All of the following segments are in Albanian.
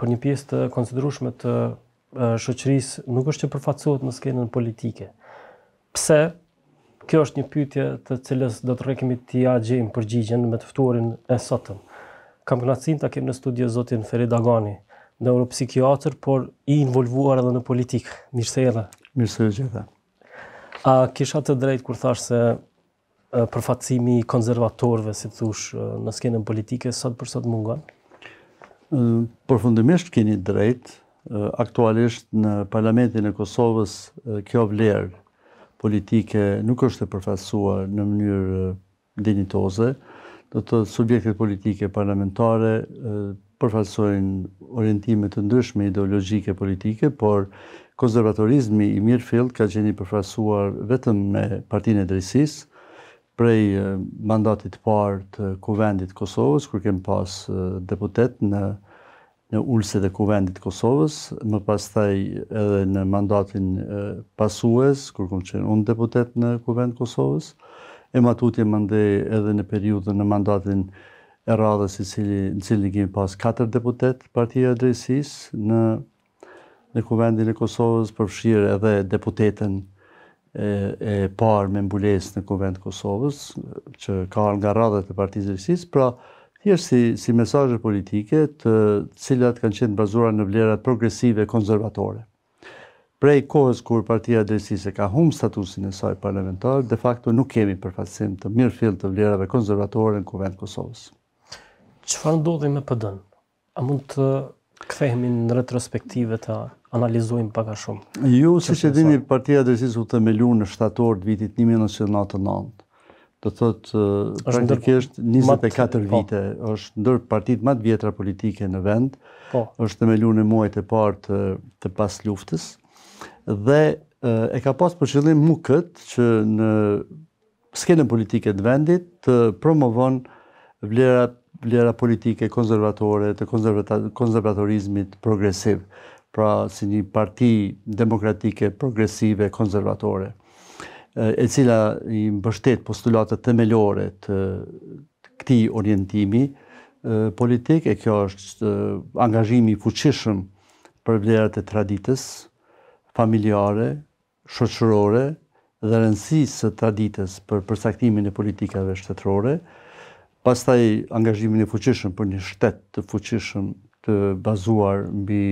për një pjesë të konsiderueshme të shoqërisë nuk është që përfaqësohet në skenën politike. Pse? Kjo është një pyetje të cilës do të rrekemi të ja gjejmë përgjigjen me të ftuarin e sotëm. Kam kënaqësinë ta kem në studio zotin Ferid Agani, neuropsikiatër, por i involvuar edhe në politikë. Mirë se erdhe. Mirë se ju gjeta. A kisha të drejtë kur thashë se Përfaqësimi i konservatorëve, si të thuash, në skenën politike sot për sot mungon? Përfundimisht keni drejt, aktualisht në Parlamentin e Kosovës kjo vlerë politike nuk është e përfaqësuar në mënyrë dinjitoze, do të thotë subjektet politike parlamentare përfaqësojnë orientime të ndryshme ideologjike politike, por konservatorizmi i mirëfilltë ka qenë i përfaqësuar vetëm me Partinë e Drejtësisë, prej mandatit të parë të Kuvendit të Kosovës, kur kem pas deputetë në në ulëset e Kuvendit të Kosovës, më pastaj edhe në mandatin pasues, kur kom qenë unë deputet në Kuvend të Kosovës, e matutje mandej edhe në periudhën në mandatin e radhës i cili në cilin i kemi pas katër deputetë Partia e Drejtësisë në në Kuvendin e Kosovës përfshirë edhe deputeten e parë me mbulesë në Kuvend të Kosovës që ka ardhur nga radhët e Partisë së Drejtësisë pra thjesht si si mesazhe politike të cilat kanë qenë të bazuara në vlerat progresive konservatore. Prej kohës kur Partia e Drejtësisë e ka humbë statusin e saj parlamentar, de facto nuk kemi përfaqësim të mirëfilltë të vlerave konservatore në Kuvend të Kosovës. Çfarë ndodhi me PD-në? A mund të kthehemi në retrospektivë të analizojmë pak a shumë? Ju, siç e dini, Partia e Drejtësisë u themelu në shtator të vitit një mijë e nëntëqind e nëntëdhjetë e nëntë. Do të thotë praktikisht 24 po. vite, është ndër partitë ma të vjetra politike në vend. Po. Është themelu në muajt e parë të, të pas luftës dhe e ka pas për qëllim mu këtë që në skenën politike të vendit të promovon vlerat vlera politike konservatore të konservatorizmit progresiv, pra si një parti demokratike progresive konservatore. e cila i mbështet postulatet themelore të këtij orientimi politik, e kjo është angazhimi i fuqishëm për vlerat e traditës familjare, shoqërore dhe rëndësisë së traditës për përcaktimin e politikave shtetërore, Pastaj angazhimin e fuqishëm për një shtet të fuqishëm të bazuar mbi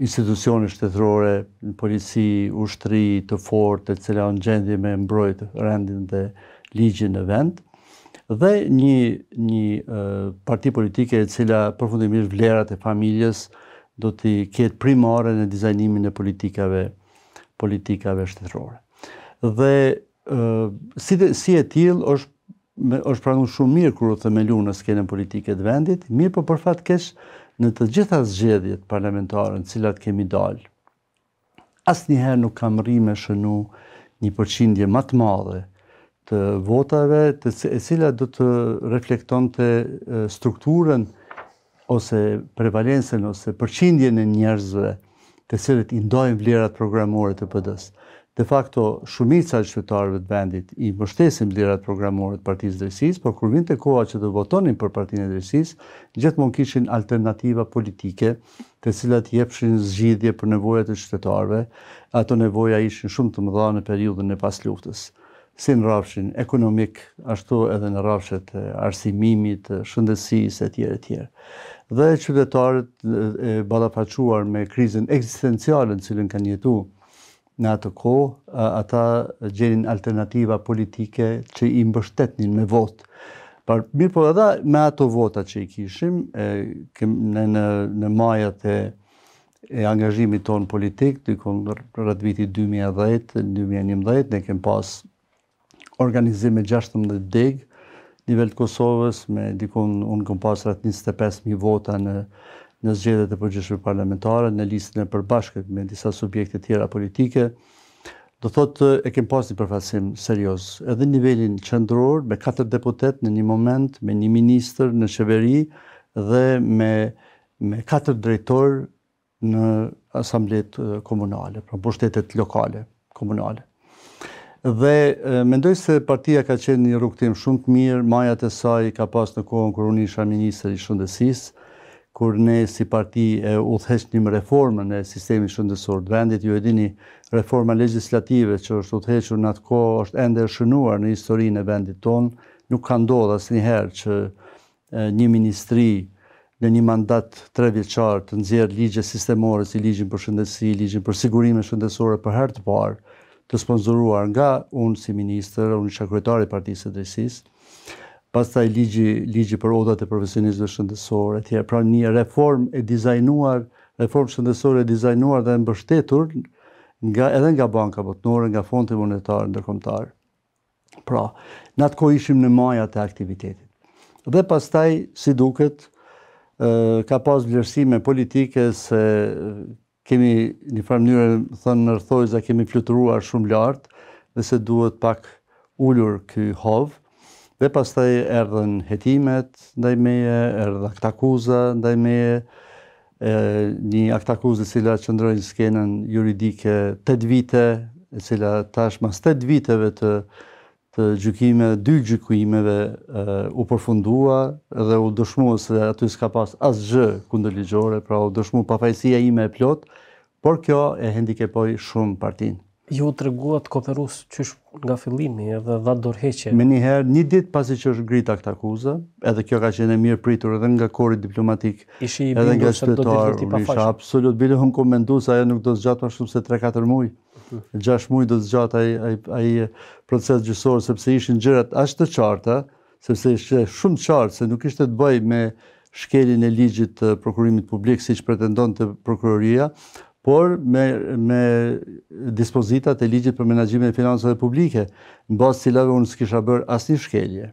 institucione shtetërore, polici, ushtri të fortë e cila asht në gjendje me mbrojt rendin dhe ligjin në vend dhe një një parti politike e cila përfundimisht vlerat e familjes do t'i ketë primare në dizajnimin e politikave politikave shtetërore. Dhe Si e tillë, është është pranuar shumë mirë kur u themelua në skenën politike të vendit, mirëpo për fat keq në të gjitha zgjedhjet parlamentare në cilat kemi dalë, asnjëherë nuk ka mrri me shënu një përqindje ma të madhe të votave, të e cila do të reflektonte strukturën ose prevalencën ose përqindjen e njerëzve të cilët i ndajnë vlerat programore të PD-së. De fakto, shumica e qytetarëve të vendit i mbështesin vlerat programore të Partisë së Drejtësisë, por kur vinte koha që të votonin për Partinë e Drejtësisë, gjithmonë kishin alternativa politike të cilat jepshin zgjidhje për nevojat e qytetarëve, ato nevoja ishin shumë të mëdha në periudhën e pasluftës. si në rrafshin ekonomik, ashtu edhe në rrafshet e arsimimit, shëndetësisë etj etj. Dhe qytetarët e ballafaquar me krizën ekzistenciale në cilën kanë jetu në atë kohë, ata gjenin alternativa politike që i mbështetnin me votë. Por mirëpo edhe me ato vota që i kishim, në në në majat e e angazhimit tonë politik, dikun rreth vitit 2010-2011, ne kem pas organizim me 16 degë në nivel të Kosovës, me dikun, unë kom pas rreth 25.000 vota në në zgjedhjet e përgjithshme parlamentare, në listën e përbashkët me disa subjekte tjera politike, domethënë e kem pas një përfaqësim serioz. Edhe në nivelin qendror me katër deputet në një moment, me një ministër në qeveri dhe me me katër drejtorë në asamblet komunale, pra pushtetet lokale, komunale. Dhe mendoj se partia ka qenë në një rrugëtim shumë të mirë, majat e saj i ka pas në kohën kur unë isha ministër i shëndetësisë, kur ne si parti e udhëheqnim reformën e sistemit shëndetësor të vendit, ju e dini, reforma legjislative që është udhëhequr në atë kohë është ende e shënuar në historinë e vendit tonë, nuk ka ndodh asnjëherë që një ministri në një mandat tre vjeçar të nxjerrë ligje sistemore si ligjin për shëndetësi, ligjin për sigurime shëndetësore për herë të parë, të sponsoruar nga unë si ministër, unë isha kryetar i Partisë së Drejtësisë. Pastaj ligji ligji për odat e profesionistëve shëndetësorë etj. Pra një reformë e dizajnuar, reformë shëndetësore e dizajnuar dhe e mbështetur nga edhe nga Banka Botnore, nga Fondi Monetar Ndërkombëtar. Pra, në atë kohë ishim në majat e aktivitetit. Dhe pastaj, si duket, ka pas vlerësime politike se kemi një farë mënyre thënë në thonjëza kemi fluturuar shumë lart dhe se duhet pak ulur ky hov dhe pastaj erdhën hetimet ndaj meje, erdhi aktakuza ndaj meje e një aktakuzë e cila qëndroi në skenën juridike tetë vite, e cila tash mas tetë viteve të të gjykime, dy gjykimeve u përfundua dhe u dëshmua se aty s'ka pas asgjë kundërligjore, pra u dëshmu pafajësia ime e plotë, Por kjo e hendikepoi shumë partinë. Ju u treguat kooperues qysh nga fillimi dhe dhatë dorëheqje. Menjëherë, një ditë pasi që është ngrit aktakuza, edhe kjo ka qenë e mirëpritur edhe nga kori diplomatik, edhe nga qytetarë, unë isha absolut i bindur, unë kam mendu se ajo nuk do të zgjatë ma shumë se tre-katër muaj, gjashtë muaj do të zgjatë ai proces gjyqësor, sepse ishin gjërat aq të qarta, sepse ishte shumë qartë se nuk kishte të bëjë me shkeljen e ligjit të prokurimit publik siç pretendonte prokuroria, por me, me dispozitat e ligjit për menaxhimin e financave publike, në bazë të cilave unë s'kisha bërë asnjë shkelje.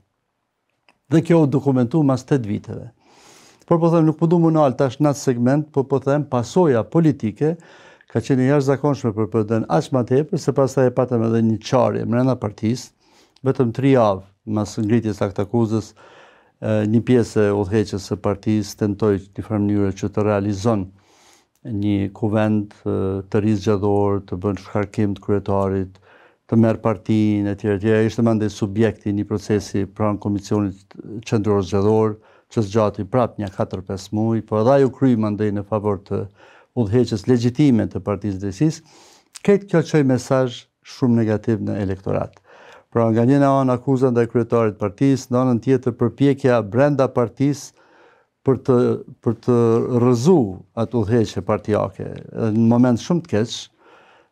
Dhe kjo u dokumentu mas 8 viteve. Por po them, nuk po du me u nalë tash në atë segment, po po them, pasoja politike ka qenë e jashtëzakonshme për PD-në, aq ma tepër, se pastaj patëm edhe një çarje mrena partisë, Vetëm tri javë mas ngritjes së aktakuzës, një pjesë e udhëheqjes së partisë tentoi në një farë mënyre që të realizon një kuvend të ri zgjedhor, të bën shkarkim të kryetarit, të merr partinë etj etj. Ai ishte mandej subjekt i një procesi pranë Komisionit Qendror Zgjedhor, që zgjati prapë një 4-5 muaj, por edhe ai u krye mandej në favor të udhëheqjes legjitime të Partisë së Drejtësisë. Krejt kjo çoi mesazh shumë negativ në elektorat. Pra nga njëna anë akuza ndaj kryetarit të partisë, në anën tjetër përpjekja brenda partisë për të për të rrëzu atë udhëheqje partiake. Në moment shumë të keq,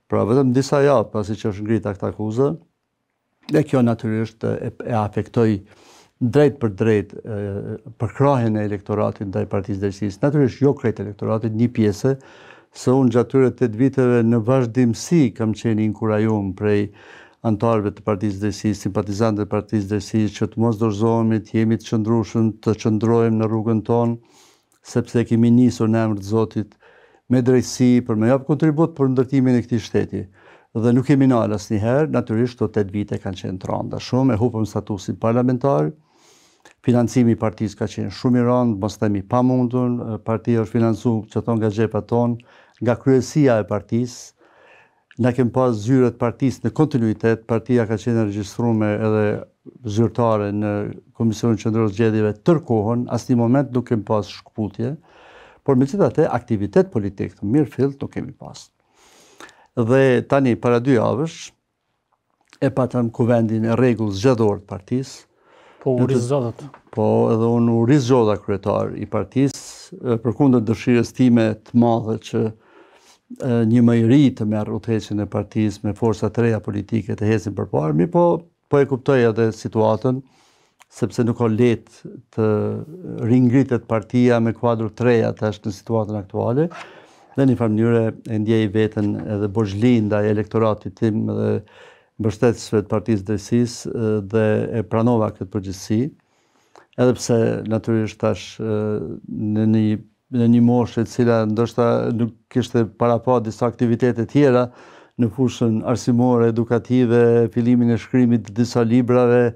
pra vetëm disa javë pasi që është ngrit aktakuza, dhe kjo natyrisht e, e afektoi drejtpërdrejt përkrahjen e elektoratit ndaj Partisë së Drejtësisë, natyrisht jo krejt elektoratit, një pjese, se unë gjatë këtyre tetë viteve në vazhdimësi kam qenë i inkurajum prej anëtarëve të Partisë së Drejtësisë, simpatizantëve të Partisë së Drejtësisë që të mos dorëzohemi, të jemi të qëndrueshëm, të qëndrojmë në rrugën tonë, sepse e kemi nisur në emër të Zotit, me drejtësi, për me japë kontribut për ndërtimin e këtij shteti. Dhe nuk kemi u nalë asnjëherë, natyrisht këto tetë vite kanë qenë të randa shumë, e hupëm statusin parlamentar, financimi i partisë ka qenë shumë i randë, mos them i pamundur, partia është financu që thonë nga xhepat tanë, nga kryesia e partisë, Na kem pas zyret e partisë në kontinuitet, partia ka qenë e regjistrume edhe zyrtare në Komisionin Qendror të Zgjedhjeve tërë kohën, asnjë moment nuk kemi pas shkëputje, por megjithatë aktivitet politik të mirëfilltë nuk kemi pas. Dhe tani para dy javësh e patëm kuvendin e rregullt zgjedhor të partisë. Po u rizgjodhët. Po edhe unë u rizgjodha kryetar i partisë, përkundër dëshirës time të madhe që një më i ri të merr udhëheqjen e partisë me forca të reja politike të hecin përpara, mirëpo, po e kuptoj edhe situatën, sepse nuk o lehtë të ringritet partia me kuadro të reja tash në situatën aktuale dhe një farë mënyre e ndjej veten edhe borxhli ndaj elektoratit tim dhe mbështetësve të partisë Drejtësisë dhe e pranova këtë përgjegjësi edhe pse natyrisht tash në një në një moshë e cila ndoshta m'u kishte parapa disa aktivitete tjera në fushën arsimore, edukative, fillimin e shkrimit të disa librave,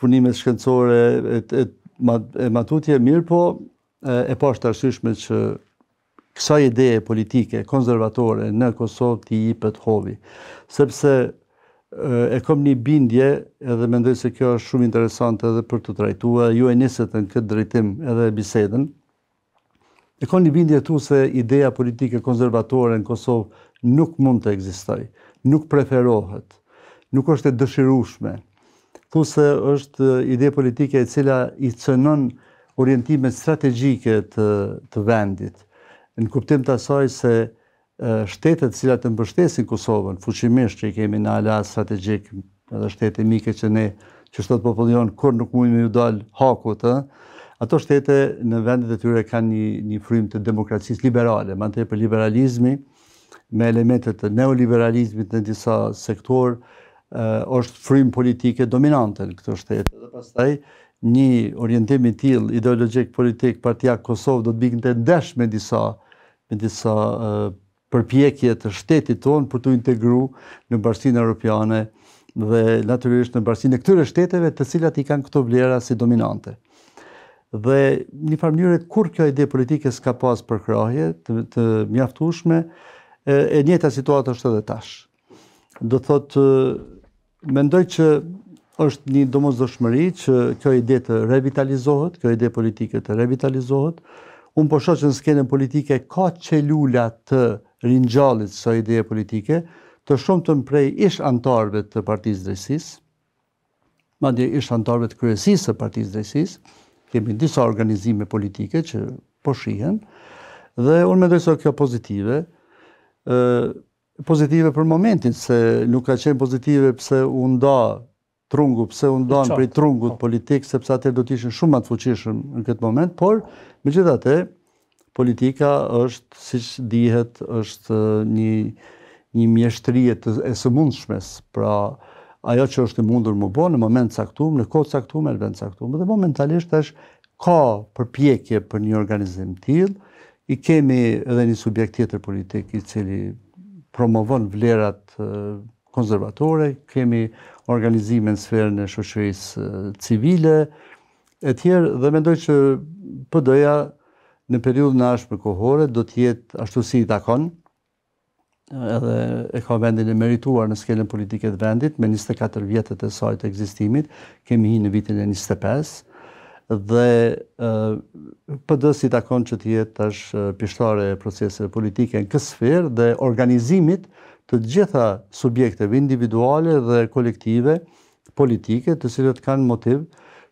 punimet shkencore e, e, e ma tutje, mirëpo e pashë të arsyshme që kësaj ideje politike, konservatore në Kosovë t'i jipet hovi. Sepse E kam një bindje edhe mendoj se kjo është shumë interesante edhe për t'u trajtua, ju e nisët në këtë drejtim edhe bisedën. E kam një bindje thu se ideja politike konservatore në Kosovë nuk mund të ekzistojë, nuk preferohet, nuk është e dëshirueshme. Thu se është ide politike e cila i cënon orientimet strategjike të, të vendit, në kuptim të asaj se Shtetet të cilat e mbështesin Kosovën fuqimisht që i kemi në aleat strategjikë edhe shtete mike që ne, që siç thotë populli jonë kur nuk mujmë me ju dalë hakut ë ato shtete në vendet e tyre kanë një një frymë të demokracisë liberale ma tepër liberalizmi me elemente të neoliberalizmit në disa sektorë është frymë politike dominante në këto shtete dhe pastaj një orientim i tillë ideologjik politik partiak n'Kosovë do të binte ndesh me disa me disa përpjekje të shtetit tonë për t'u integru në bashkësinë europiane dhe natyrisht në bashkësinë e këtyre shteteve të cilat i kanë këto vlera si dominante. Dhe një farë mënyre kur kjo ide politike s'ka pas përkrahje të, të mjaftushme, e, e njëjta situatë është edhe tash. Do thotë mendoj që është një domosdoshmëri që kjo ide të revitalizohet, kjo ide politike të revitalizohet. Unë po shoh që në skenën politike ka celula të ringjalljes së idesë politike, të shumtën prej ish anëtarëve të partisë Drejtësisë, madje ish anëtarëve të kryesisë të partisë Drejtësisë, kemi disa organizime politike që po shihen, dhe unë mendoj se kjo pozitive, Pozitive për momentin, se nuk ka qenë pozitive pse u nda trungu, pse u ndanë prej trungut po. politik, sepse atëherë do t'ishin shumë ma të fuqishëm në këtë moment, por megjithatë, politika është, siç dihet, është një, një mjeshtri e, e së mundshmes, pra ajo që është e mundur m'u bo në moment t'caktum, në kohë t'caktum, në vend t'caktum, dhe momentalisht është ka përpjekje për një organizim të tillë, E kemi edhe një subjekt tjetër politik i cili promovon vlerat konservatore, kemi organizime në sferën e shoqërisë civile, e tjerë dhe mendoj që PD-ja në periudhën e ardhshme kohore do të jetë ashtu si i takon, edhe e ka vendin e merituar në skenën politike të vendit, me 24 vjetet e saj të ekzistimit, kemi hi në vitin e 25, dhe PD-s i takon që të jetë tash pishtare e proceseve politike në këtë sferë dhe organizimit të gjitha subjekteve individuale dhe kolektive politike të cilat kanë motiv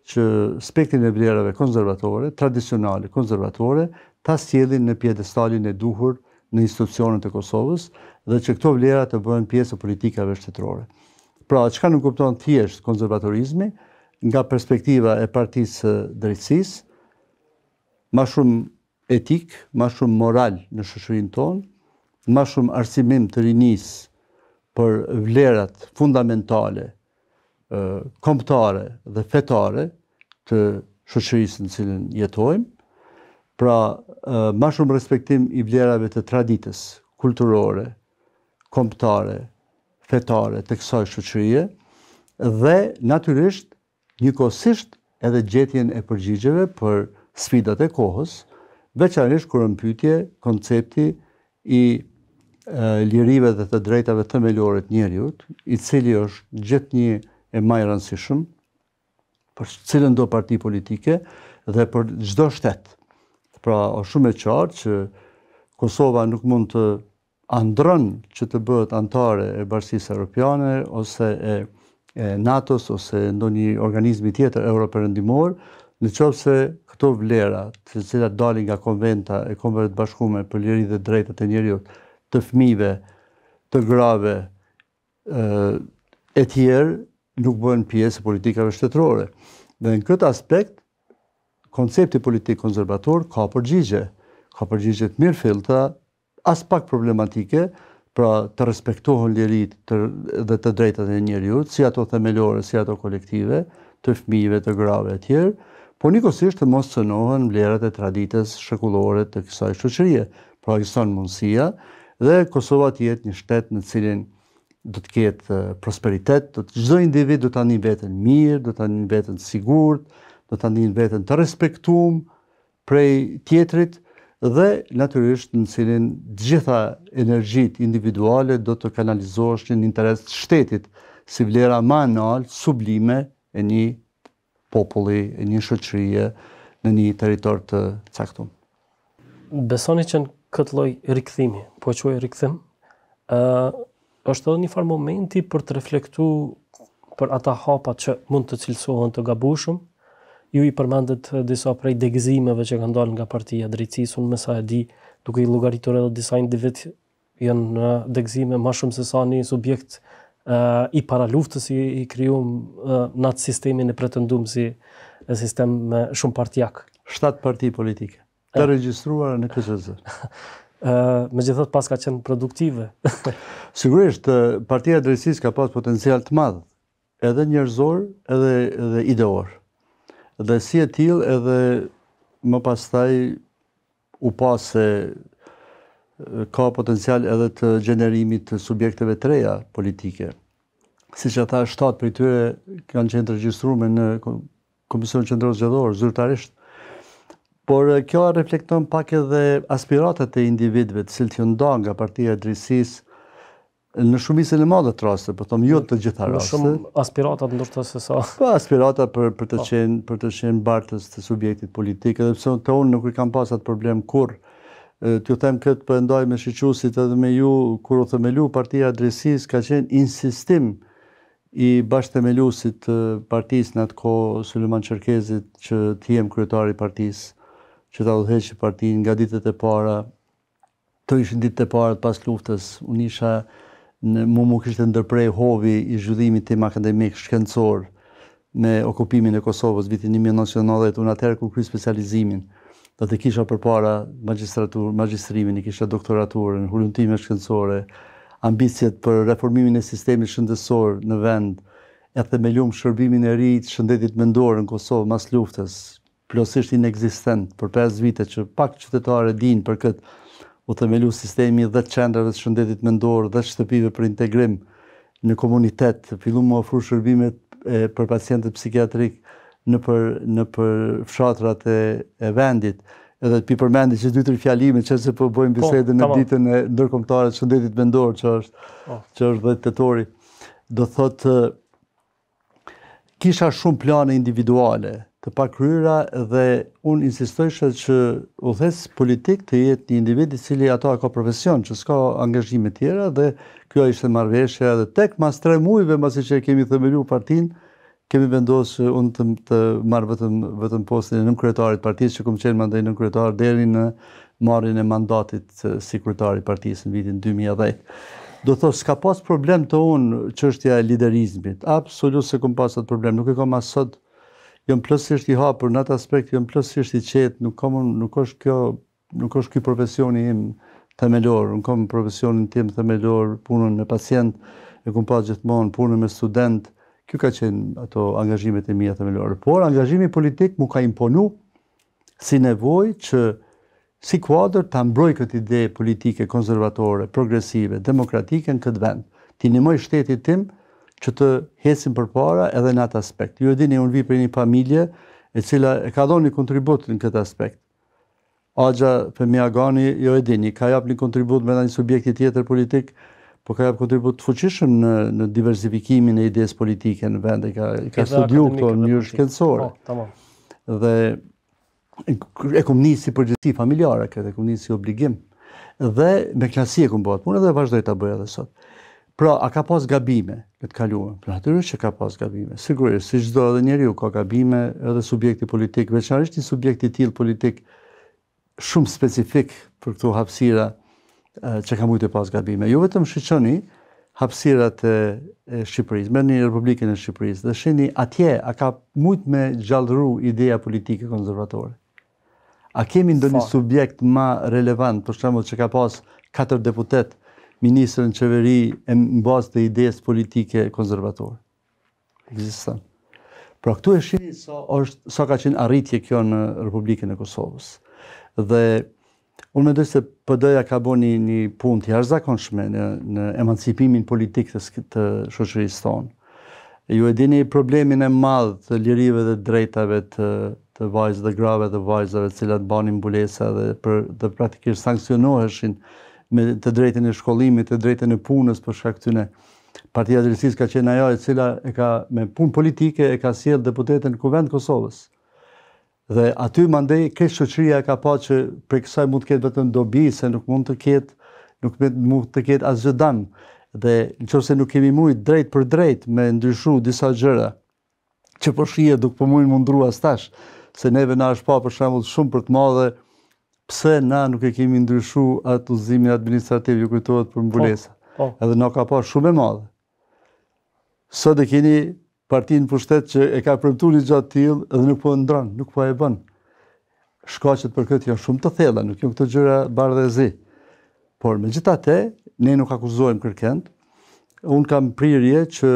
që spektrin e vlerave konservatore, tradicionale konservatore, ta sjellin në pjedestalin e duhur në institucionet e Kosovës dhe që këto vlera të bëhen pjesë e politikave shtetërore. Pra, çka nënkupton thjesht konservatorizmi nga perspektiva e Partisë së Drejtësisë, ma shumë etikë, ma shumë moral në shoqërinë tonë, ma shumë arsimim të rinisë për vlerat fundamentale kombëtare dhe fetare të shoqërisë në cilën jetojmë. Pra, ma shumë respektim i vlerave të traditës kulturore, kombëtare, fetare të kësaj shoqërie dhe natyrisht njëkohësisht edhe gjetjen e përgjigjeve për sfidat e kohës, veçanërisht kur është në pyetje koncepti i lirive dhe të drejtave themelore të njeriut, i cili është gjithnjë e ma i rëndësishëm për cilëndo parti politike dhe për çdo shtet. Pra, është shumë e qartë që Kosova nuk mund të andron që të bëhet anëtare e Bashkësisë Europiane ose e e NATO-s ose ndonjë organizmi tjetër europerëndimor, në qoftë se këto vlera, të cilat dalin nga Konventa e Kombeve të Bashkume për Liri dhe Drejtat e Njeriut, të fëmijëve, të grave, e tjerë, nuk bëhen pjesë e politikave shtetërore. Dhe në këtë aspekt, koncepti politik konservator ka përgjigje, ka përgjigje të mirëfillta aspak problematike, pra të respektohen liritë dhe të drejtat e njeriut, si ato themelore, si ato kolektive, të fëmijëve, të grave e tjerë, por njëkohësisht të mos cënohen vlerat e traditës shekullore të kësaj shoqërie. Pra ekziston mundësia dhe Kosova të jetë një shtet në cilin do të ketë prosperitet, do të çdo individ do ta ndinë veten mirë, do ta ndinë veten të sigurt, do ta ndinë veten të respektuar prej tjetrit dhe natyrisht në cilin të gjitha energjitë individuale do të kanalizoheshin në interes të shtetit, si vlera më e naltë sublime e një populli, e një shoqërie në një territor të caktuar. Besoni që në këtë lloj rikthimi, po e quaj rikthim, ë Është edhe një farë momenti për të reflektu për ata hapa që mund të cilësohen të gabushëm. Ju i përmendët disa prej degëzimeve që kanë dalë nga Partia e Drejtësisë, unë me sa e di, duke i llogaritur edhe disa individë, janë degëzime ma shumë se sa një subjekt i paraluftës i, i krijuam në atë sistemin e pretenduar si sistem shumëpartiak. Shtatë parti politike. Të regjistruara në KQZ. Megjithatë pra ka qenë produktive. Sigurisht, Partia e Drejtësisë ka pas potencial të madh, edhe njerëzor, edhe, edhe ideor. Dhe si e tillë edhe më pastaj u pa se ka potencial edhe të gjenerimit të subjekteve të reja politike. Siç thashë, shtatë prej tyre kanë qenë të regjistrume në Komisioni Qendror Zgjedhor, zyrtarisht. Por kjo reflekton pak edhe aspiratat e individëve, të cilët janë nda nga Partia e Drejtësisë, në shumicën e madhe të rasteve, po them jo të gjitha rastet. Më shumë aspiratat ndoshta se sa. Po aspirata për për të po. qenë për të qenë bartës të subjektit politik, edhe pse unë nuk i kam pas atë problem kurrë. T'ju them këtë po e ndaj me shiqusit edhe me ju kur u themelu Partia e Drejtësisë ka qenë insistim i bashkëthemeluesit të partisë në atë kohë Sulejman Çerkezi që të jem kryetar i partisë, që ta udhëheq partinë nga ditët e para. Këto ishin ditët e para të pasluftës. Unë isha në mu mu kishte ndërprej hovi i zhvillimit tim akademik shkencor me okupimin e Kosovës vitin 1990, unë atëherë kom kry specializimin. Dhe i kisha përpara magjistraturën, magjistrimin, i kisha doktoraturën, hulumtimet shkencore, ambiciet për reformimin e sistemit shëndetësor në vend, e themeluam shërbimin e ri të shëndetit mendor në Kosovë mas luftës, plotësisht inekzistent, për pesë vite që pak qytetarë e dinë për këtë, u themelu sistemi i dhjetë qendrave të shëndetit mendor, dhjetë shtëpive për integrim, në komunitet, fillu me ofru shërbimet për pacientët psikiatrik nëpër nëpër fshatrat e e vendit. Edhe ti përmendi qe dy-tri fjalime, qe se po bëjmë bisedën në ditën ndërkombëtare të shëndetit mendor që është që është dhjetë tetori. Do thotë Kisha shumë plane individuale të pakryera dhe unë insistojsha që udhëheqës politik të jetë një individ i cili ato ka profesion, që s'ka angazhime tjera dhe kjo ishte marveshja edhe tek mas tre mujve masi që kemi themelu partinë, kemi vendosë unë të, të marr vetëm, vetëm postin e nënkryetarit të partisë që kom qenë mandej nënkryetar deri në marrjen e mandatit si kryetar i partisë në vitin dy mijë e dhjetë. Do thotë, s'ka pas problem te unë çështja e liderizmit. Absolut s'e kom pas atë problem, nuk e kom as sot. Jom plotësisht i hapur në atë aspekt, jom plotësisht i qetë, nuk kam unë, nuk është kjo, nuk është ky profesioni im themelor. Unë kam profesionin tim themelor, punën me pacient, e kom pas gjithmonë punën me student. Këto kanë qenë ato angazhimet e mia themelore. Por angazhimi politik m'u ka imponu si nevojë që si kuadër ta mbroj këtë ide politike konservatore, progresive, demokratike në këtë vend. T'i nimoj shtetit tim që të ecim përpara edhe në atë aspekt. Ju e dini, unë vi prej një familje e cila e ka dhonë një kontribut në këtë aspekt. Axha Fehmi Agani, ju e dini, ka japë një kontribut me një subjekt tjetër politik, po ka japë kontribut të fuqishëm në, në diversifikimin e idesë politike në vend, ka, ka studiu këto në mënyrë shkencore. Po, dhe e kom ni si përgjegjësi familjare, këtë e kom ni si obligim, dhe me knaqsi e kom bo atë punë dhe vazhdoj ta bëj edhe sot. Pra, a ka pas gabime në të kaluarën? Po, natyrisht që ka pas gabime. Sigurisht, siç edhe njeriu ka gabime edhe subjekti politik, veçarisht një subjekt i tillë politik, shumë specifik për këto hapësira që ka mujtë të pasë gabime. Ju vetëm shiqoni hapësirat e Shqipërisë, merrni Republikën e Shqipërisë, dhe shini atje, a ka mujtë me gjallnu ideja politike konservatore. A kemi ndonjë subjekt ma relevant, për shembull që ka pas katër deputet, ministra në qeveri, e në bazë të idesë politike konservatore. Ekziston. Pra këtu e shihni sa është sa ka qenë arritje kjo në Republikën e Kosovës. Dhe unë mendoj se PD-ja ka bo një, një punë të jashtëzakonshme në në emancipimin politik të, të shoqërisë tonë. Ju e dini problemin e madh të lirive dhe drejtave të të vajzë dhe grave dhe vajzave të cilat banin mbulesa dhe për dhe praktikisht sanksionoheshin me të drejtën e shkollimit, të drejtën e punës për shkak të Partia e Drejtësisë ka qenë ajo e cila me punë politike e ka sjellë deputeten në Kuvend Kosovës. Dhe aty mandej krejt shoqëria e ka pa që prej kësaj mund të ketë vetëm dobi se nuk mund të ketë nuk mund të ketë asgjë dëm dhe në qoftë se nuk kemi mujt drejtpërdrejt me ndryshu disa gjëra që po shihet nuk po mujnë me ndrru as tash, se neve na është pa për shembull shumë për të madhe pse na nuk e kemi ndryshu atë udhëzimin administrativ, ju kujtohet për mbulesa. Po, po. Edhe na u ka pa shumë e madhe. Sot e keni partinë n'pushtet që e ka premtu një gja të tillë edhe nuk po e ndrron, nuk po e bon. Shkaqet për këtë janë shumë të thella, nuk janë këto gjëra bardhë e zi. Por megjithatë, ne nuk akuzojmë kërkënd, unë kam prirje që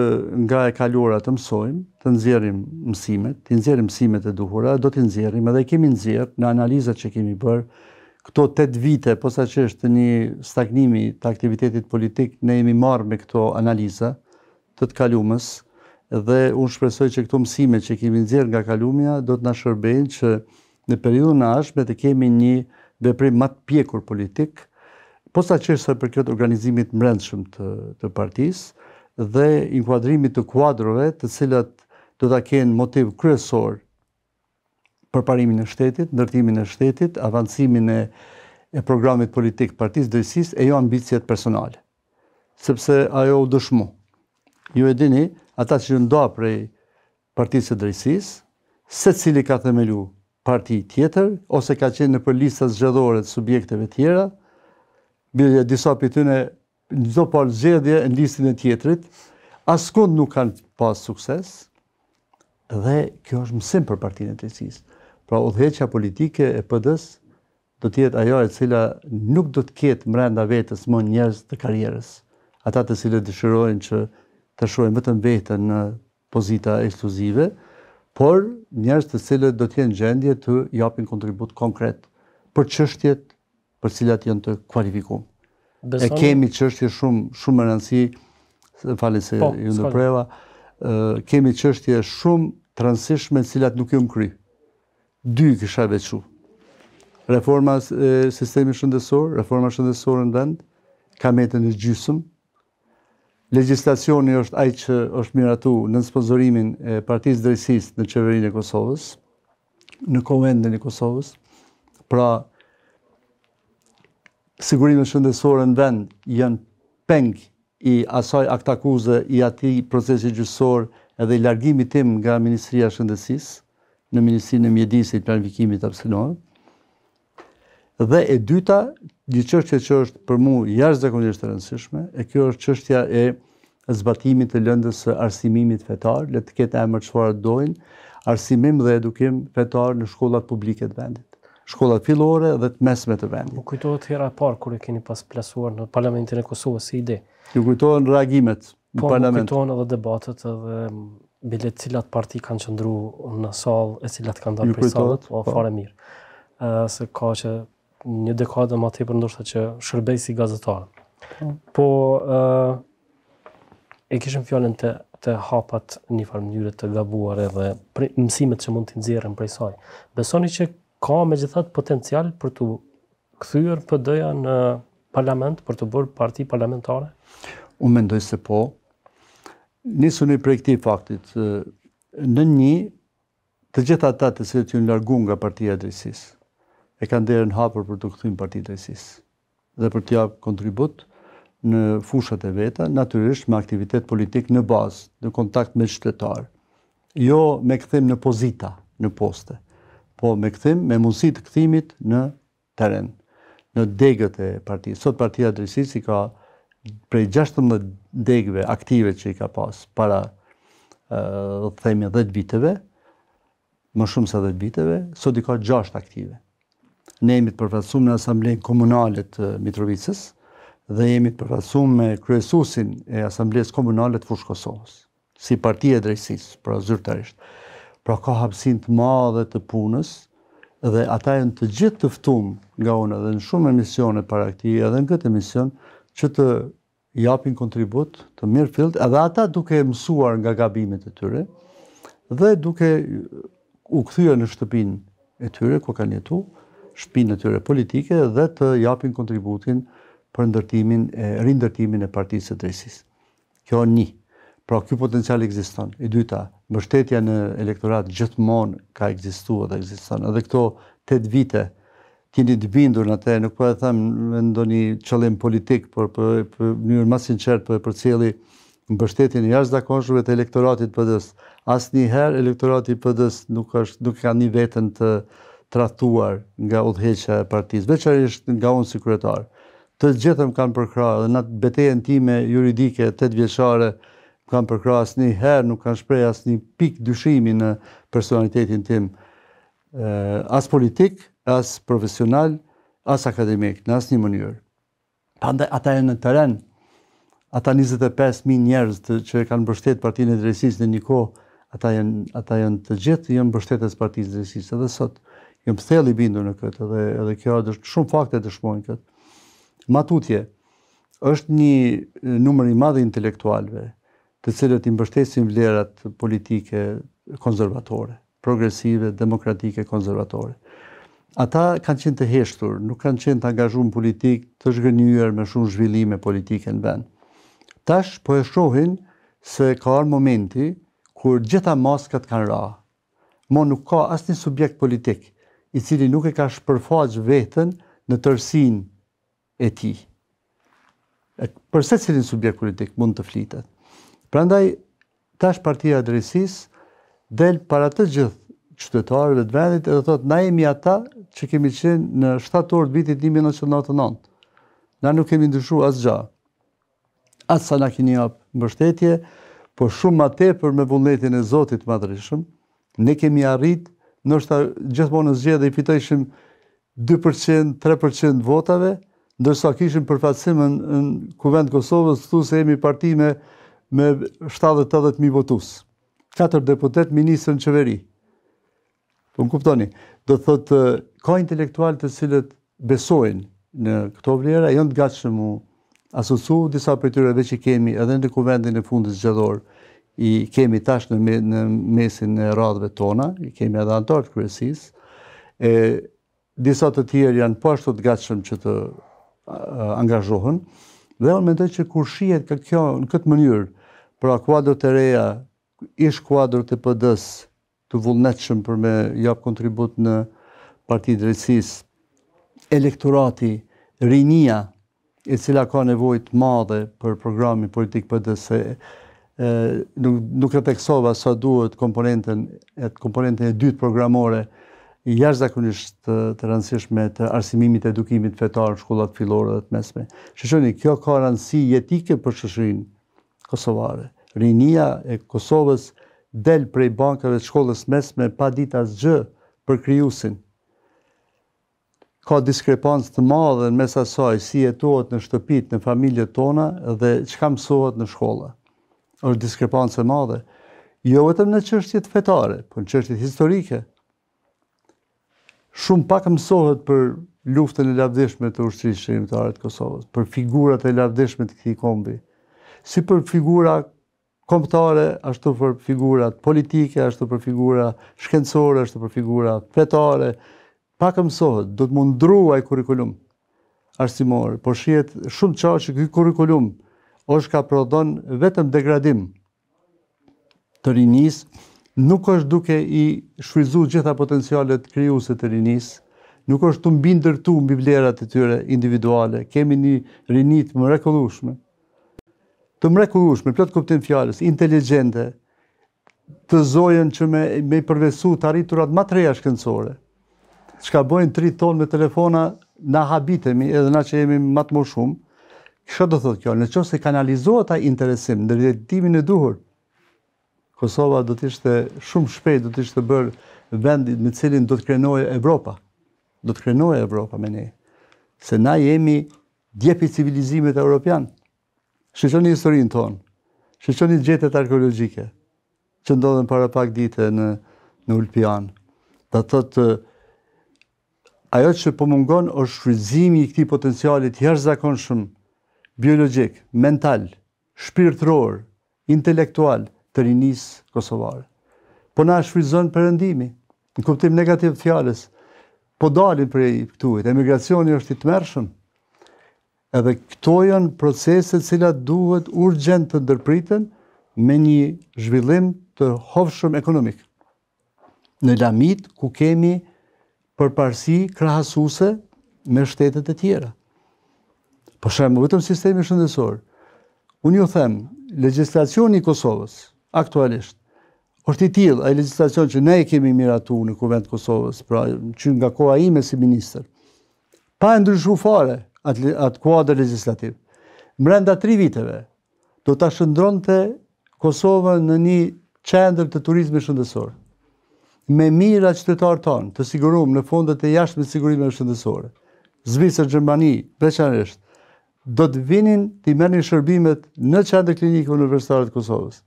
nga e kaluara të mësojmë, të nxjerrim mësimet, t'i nxjerrim mësimet e duhura, do t'i nxjerrim edhe i kemi nxjerrë në analizat që kemi bërë këto 8 vite posaçërisht të një stagnimi të aktivitetit politik, ne jemi marrë me këto analiza të të kalumës dhe unë shpresoj që këto mësime që kemi nxjerrë nga kalumja do të na shërbejnë që në periudhën e ardhshme të kemi një veprim ma të pjekur politik, posaçërisht sa i përket organizimit të mbrendshëm të të partisë dhe inkuadrimit të kuadrove të cilat do ta kenë motiv kryesor përparimin e shtetit, ndërtimin e shtetit, avancimin e e programit politik të Partisë së Drejtësisë e jo ambiciet personale. Sepse ajo u dëshmu. Ju e dini, ata që u ndanë prej Partisë së Drejtësisë, secili ka themelu parti tjetër, ose ka qenë nëpër lista zgjedhore të subjekteve tjera, bile disa prej tyne Çdo palë zgjedhje në listën e tjetrit, askund nuk kanë pas sukses, dhe kjo është mësim për Partinë e Drejtësisë. Pra udhëheqja politike e PD-së do të jetë ajo e cila nuk do të ketë mrenda vetes më njerëz të karrierës. Ata të cilët dëshirojnë që të shohin vetëm veten në pozita ekskluzive, por njerëz të cilët do të jenë n'gjendje të japin kontribut konkret për çështjet për t'cilat janë të kualifikuar. Ne kemi çështje shumë shumë me rëndësi, fal se po ju ndërpreva, kemi çështje shumë të rëndësishme të cilat nuk janë kry. Dy kisha veçu. Reforma e sistemit shëndetësor, reforma shëndetësore në vend, ka met në gjysmë. Legjislacioni është ai që është miratu nën sponsorimin e Partisë së Drejtësisë në qeverinë e Kosovës. në Kuvendin e Kosovës, pra sigurimet shëndetësore në vend janë peng i asaj aktakuze i atij procesi gjyqësor edhe i largimit tim nga Ministria e Shëndetësisë në Ministrinë e Mjedisit, Planifikimit Hapësinor. Dhe e dyta, një çështje që është për mua jashtëzakonisht e rëndësishme, e kjo është çështja e zbatimit të lëndës së arsimimit fetar, le të ketë emër çfarë të dojnë, arsimim dhe edukim fetar në shkollat publike të vendit shkollat fillore dhe të mesme të vendit. Ju kujtohet hera e parë kur e keni pas plasuar në Parlamentin e Kosovës si ide. Ju kujtohen reagimet Po, më kujtohen edhe debatet edhe bile cilat parti kanë qëndru në sallë e cilat kanë dalë prej salle, po, po fare mirë. Se ka që një dekadë e më tepër ndoshta që shërbej si gazetar. Po, po e kishim fjalën te, te hapat një farë mënyre të gabuar edhe mësimet që mund të nxirren prej saj. Besoni që ka megjithatë potencial për t'u Kthyer PD-ja në parlament për t'u bërë parti parlamentare? Unë mendoj se po. Nisur prej këtij faktit. Nën një, të gjithë ata të cilët janë largu nga partia e drejtësisë, e kanë derën hapur për t'u kthy në Partinë e Drejtësisë dhe për të jap kontribut në fushat e veta, natyrisht me aktivitet politik në bazë, në kontakt me qytetarë. Jo me kthim në pozita, në poste, po me kthim, me mundësi të kthimit në teren, në degët e partisë. Sot partia e drejtësisë i ka prej 16 degëve aktive që i ka pas para të themi 10 viteve, më shumë se 10 viteve, sot i ka 6 aktive. Ne jemi të përfaqësuar në Asamblenë Komunale të Mitrovicës dhe jemi të përfaqësuar me kryesusin e Asamblesë Komunale të Fushë Kosovës. si parti e drejtësisë, pra zyrtarisht. Pra ka hapësinë të madhe të punës dhe ata janë të gjithë të ftuar nga unë edhe në shumë emisione para këtij, edhe në këtë emision që të japin kontribut të mirëfilltë, edhe ata duke mësuar nga gabimet e tyre dhe duke u kthyer në shtëpinë e tyre ku kanë jetu, shtëpinë e tyre politike dhe të japin kontributin për ndërtimin, e, rindërtimin e partisë së drejtësisë. Kjo një. Pra ky potencial ekziston. E dyta, mbështetja në elektorat gjithmonë ka ekzistuar dhe ekziston. Edhe këto 8 vite të jeni të bindur në te, nuk po e them me ndonjë qëllim politik, por për, në mënyrën më të sinqertë po e përcjeli mbështetjen e jashtëzakonshme të elektoratit të PD-së. Asnjëherë elektorati i PD-së nuk e, nuk e ka ni veten të tradhtuar nga udhëheqja e partisë, veçanërisht nga unë si kryetar. Të gjithë më kanë përkrah dhe në betejën time juridike tetë vjeçare më kanë përkrah asnjëherë nuk kanë shpreh asnjë pikë dyshimi në personalitetin tim as politik, as profesional, as akademik, në asnjë mënyrë. Prandaj ata janë në teren. Ata njëzet e pesë mijë njerëz të që e kanë mbështetë Partinë e Drejtësisë në një kohë, ata janë ata janë të gjithë janë mbështetës Partisë së Drejtësisë edhe sot. Jam thellë i bindur në këtë dhe edhe kjo është shumë fakte dëshmojnë këtë. Ma tutje është një numër i madh i intelektualëve, të cilët i mbështesin vlerat politike konservatore. progresive, demokratike, konservatore. Ata kanë qenë të heshtur, nuk kanë qenë të angazhuar në politikë, të zhgënjyer me shumë zhvillime politike në vend. Tash po e shohin se ka ardhur momenti kur gjitha maskat kanë ra. Mo nuk ka asnjë subjekt politik i cili nuk e ka shpërfaqë veten në tërësinë e tij. Për secilin subjekt politik mund të flitet. Prandaj tash Partia e Drejtësisë del para të gjithë qytetarëve të vendit dhe thotë na jemi ata që kemi qenë në shtator të vitit 1999. Na nuk kemi ndryshu asgja. Aq sa na kini jap mbështetje, por shumë ma tepër me vullnetin e Zotit të Madhërishëm, ne kemi arrit, ndoshta gjithmonë në zgjedhje i fitojshim dy për qind, tre për qind votave, ndërsa kishim përfaqësim në, në Kuvend Kosovës, thu se jemi parti me, me 70-80 mijë votus. Katër deputetë, ministrë në qeveri. Po më kuptoni, do të thotë ka intelektualë të cilët besojnë në këto vlera, janë të gatshëm m'u asociu, disa prej tyre veç i kemi edhe në kuvendin e fundit zgjedhor, i kemi tash në, me, në mesin e radhëve tona, i kemi edhe anëtarë të kryesisë, e, disa të tjerë janë po ashtu të gatshëm që të angazhohen, dhe unë mendoj që kur shihet kjo në këtë mënyrë, pra kuadrot e reja, ish kuadrot e PD-së, të vullnetshëm për me jap kontribut në Parti të Drejtësisë elektorati, rinia e cila ka nevojë të madhe për programin politik të PD-së nuk nuk e theksova sa duhet komponentën e komponentën e dytë programore jashtëzakonisht të, të rëndësishme të arsimimit e edukimit fetar në shkollat fillore dhe të mesme. Shiqoni, kjo ka rëndësi jetike për shoqërinë kosovare. Rinia e Kosovës del prej bankave të shkollës mesme pa ditë asgjë për krijuesin. Ka diskrepancë të madhe në mes asaj si jetohet në shtëpitë, në familjet tona dhe çka mësohet në shkolla. Është diskrepancë e madhe, jo vetëm në çështjet fetare, po në çështjet historike. Shumë pak mësohet për luftën e lavdishme të Ushtrisë Çlirimtare të Kosovës, për figurat e lavdishme të këtij kombi, si për figura kombëtare, ashtu për figura politike, ashtu për figura shkencore, ashtu për figura fetare. Pak mësohet, do të mund ndrruar kurrikulumi arsimor, por shihet shumë qartë që ky kurrikulum është ka prodhon vetëm degradim të rinisë, nuk është duke i shfrytëzu gjitha potencialet krijuese të rinisë, nuk është tu u ndërtu mbi vlerat e tyre individuale. Kemi një rini të mrekullueshme. Të mrekullueshme, n'plot kuptim fjalës, inteligjente, të zojën që me i përvetësu të arriturat ma të reja shkencore. çka bëjnë fmitë tonë me telefona, na habitemi edhe na që jemi ma të moshumë. Çka do thotë kjo? Në qoftë se kanalizohet ai interesim në drejtimin e duhur, Kosova do të ishte shumë shpejt do të ishte bërë vendi me të cilin do të krenohej Evropa. Do të krenohej Evropa me ne. Se na jemi djepi i civilizimit evropian. Shiqoni historinë tonë, shiqoni gjetjet arkeologjike që ndodhën para pak dite në në Ulpianë. Do të thotë ajo që po mungon është shfrytëzimi i këtij potenciali të jashtëzakonshëm biologjik, mental, shpirtëror, intelektual të rinisë kosovare. Po na shfrytëzon perëndimi në kuptim negativ të fjalës. Po dalin prej këtuajt, emigracioni është i tmerrshëm. Edhe këto janë proceset të cilat duhet urgjent të ndërpriten me një zhvillim të hovshëm ekonomik. Në lamit ku kemi përparësi krahasuese me shtetet e tjera. Për shembull vetëm sistemi shëndetësor. Unë ju them, legjislacioni i Kosovës, aktualisht, është i tillë, ai legjislacion që ne e kemi miratu në Kuvend të Kosovës, pra që nga koha ime si ministër, pa e ndryshu fare atë atë kuadër legjislativ. Brenda 3 viteve do ta shndërronte Kosovën në një qendër të turizmit shëndetësor. Me mijëra qytetarë tanë të sigurum në fondet e jashtme të sigurimeve shëndetësore. Zvicër, Gjermani, veçanërisht do të vinin t'i merrnin shërbimet në qendër klinike universitare të Kosovës.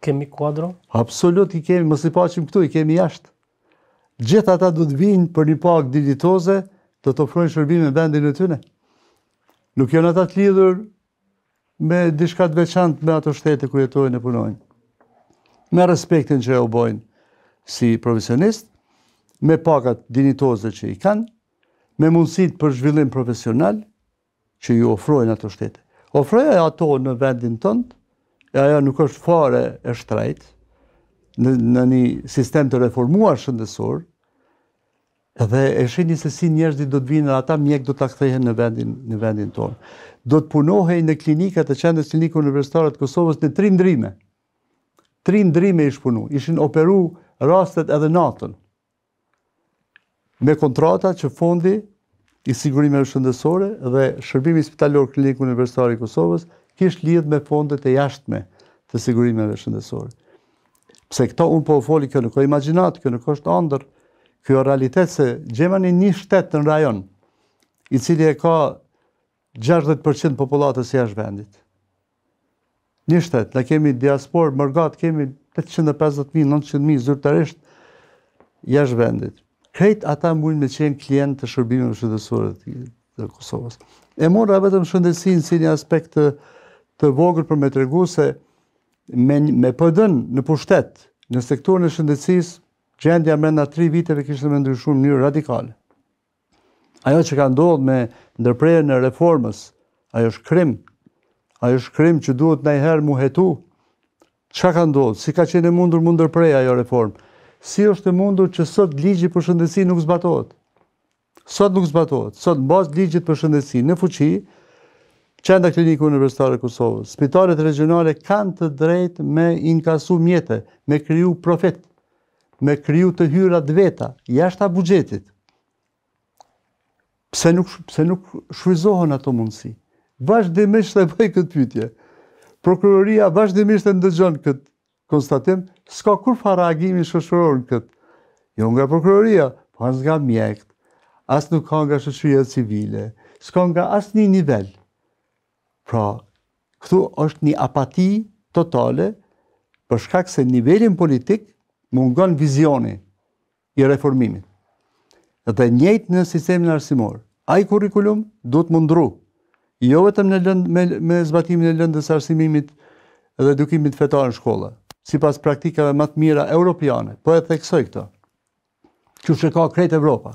Kemi kuadro? Absolut i kemi, mos i paqim këtu, i kemi jashtë. Gjithë ata do të vijnë për një pagë dinjitoze, do të ofrojnë shërbime në vendin e tyne. Nuk janë ata të lidhur me diçka të veçantë me ato shtete ku jetojnë e punojnë. Me respektin që jau bojnë si profesionistë, me pagat dinjitoze që i kanë, me mundësitë për zhvillim profesional, që ju ofrojnë ato shtete. Ofroja ato në vendin tënd, e ajo nuk është fare e shtrejtë, në, në një sistem të reformuar shëndetësor, edhe e shihni se si njerëzit do të vijnë edhe ata mjekë do të kthehen në vendin, në vendin tonë. Do të punohej në klinikat e qendrës klinike universitare të Kosovës në tri ndrime. Tri ndrime ish punu, ishin operu rastet edhe natën. me kontrata që fondi i sigurimeve shëndetësore dhe shërbimi spitalor klinik universitar i Kosovës kish lidh me fondet e jashtme të sigurimeve shëndetësore. Pse këto unë po i foli kjo nuk o imagjinatë, kjo nuk është andërr, kjo realitet se gjemani një shtet në rajon, i cili e ka 60% të popullatës jashtë vendit. Një shtet, ne kemi diasporë, mërgatë, kemi 850.000, 900.000 zyrtarisht jashtë vendit. Krejt ata mund me qenë klientë të shërbimeve shëndetësore të Kosovës. E mora vetëm shëndetësinë si një aspekt të, të vogër për me tregu se me, me PD-në në pushtet, në sektorin e shëndetësisë, gjendja mrenda tri viteve kishte me ndryshu në mënyrë radikale. Ajo që ka ndodhë me ndërprerjen e reformës, ajo është krim, ajo është krim që duhet ndajherë m'u hetu, çka ka ndodhë, si ka qenë e mundur m'u ndërpre ajo reformë, si është e mundur që sot ligji për shëndetësi nuk zbatohet. Sot nuk zbatohet. Sot në bazë të ligjit për shëndetësi në fuqi, Qendra Klinike Universitare e Kosovës, spitalet regjionale kanë të drejtë me inkasu mjete, me kriju profit. me kriju të hyra të veta, jashta buxhetit, pse nuk, pse nuk shfrytëzohen ato mundësi? Vazhdimisht e bëj këtë pyetje. Prokuroria vazhdimisht e ndëgjon këtë konstatim, s'ka kurrfarë reagimi shoqëror në këtë. Jo nga prokuroria, po as nga mjekët, as nuk ka nga shoqëria civile, s'ka nga asnjë nivel. Pra, këtu është një apati totale për shkak se në nivelin politik mungon vizioni i reformimit. Dhe njëjtë në sistemin arsimor. Ai kurrikulum duhet m'u ndërru, jo vetëm në lëndë, me, me zbatimin e lëndës së arsimimit dhe edukimit fetar në shkolla, sipas praktikave ma të mira europiane, po e theksoj këto. Qysh e ka krejt Evropa.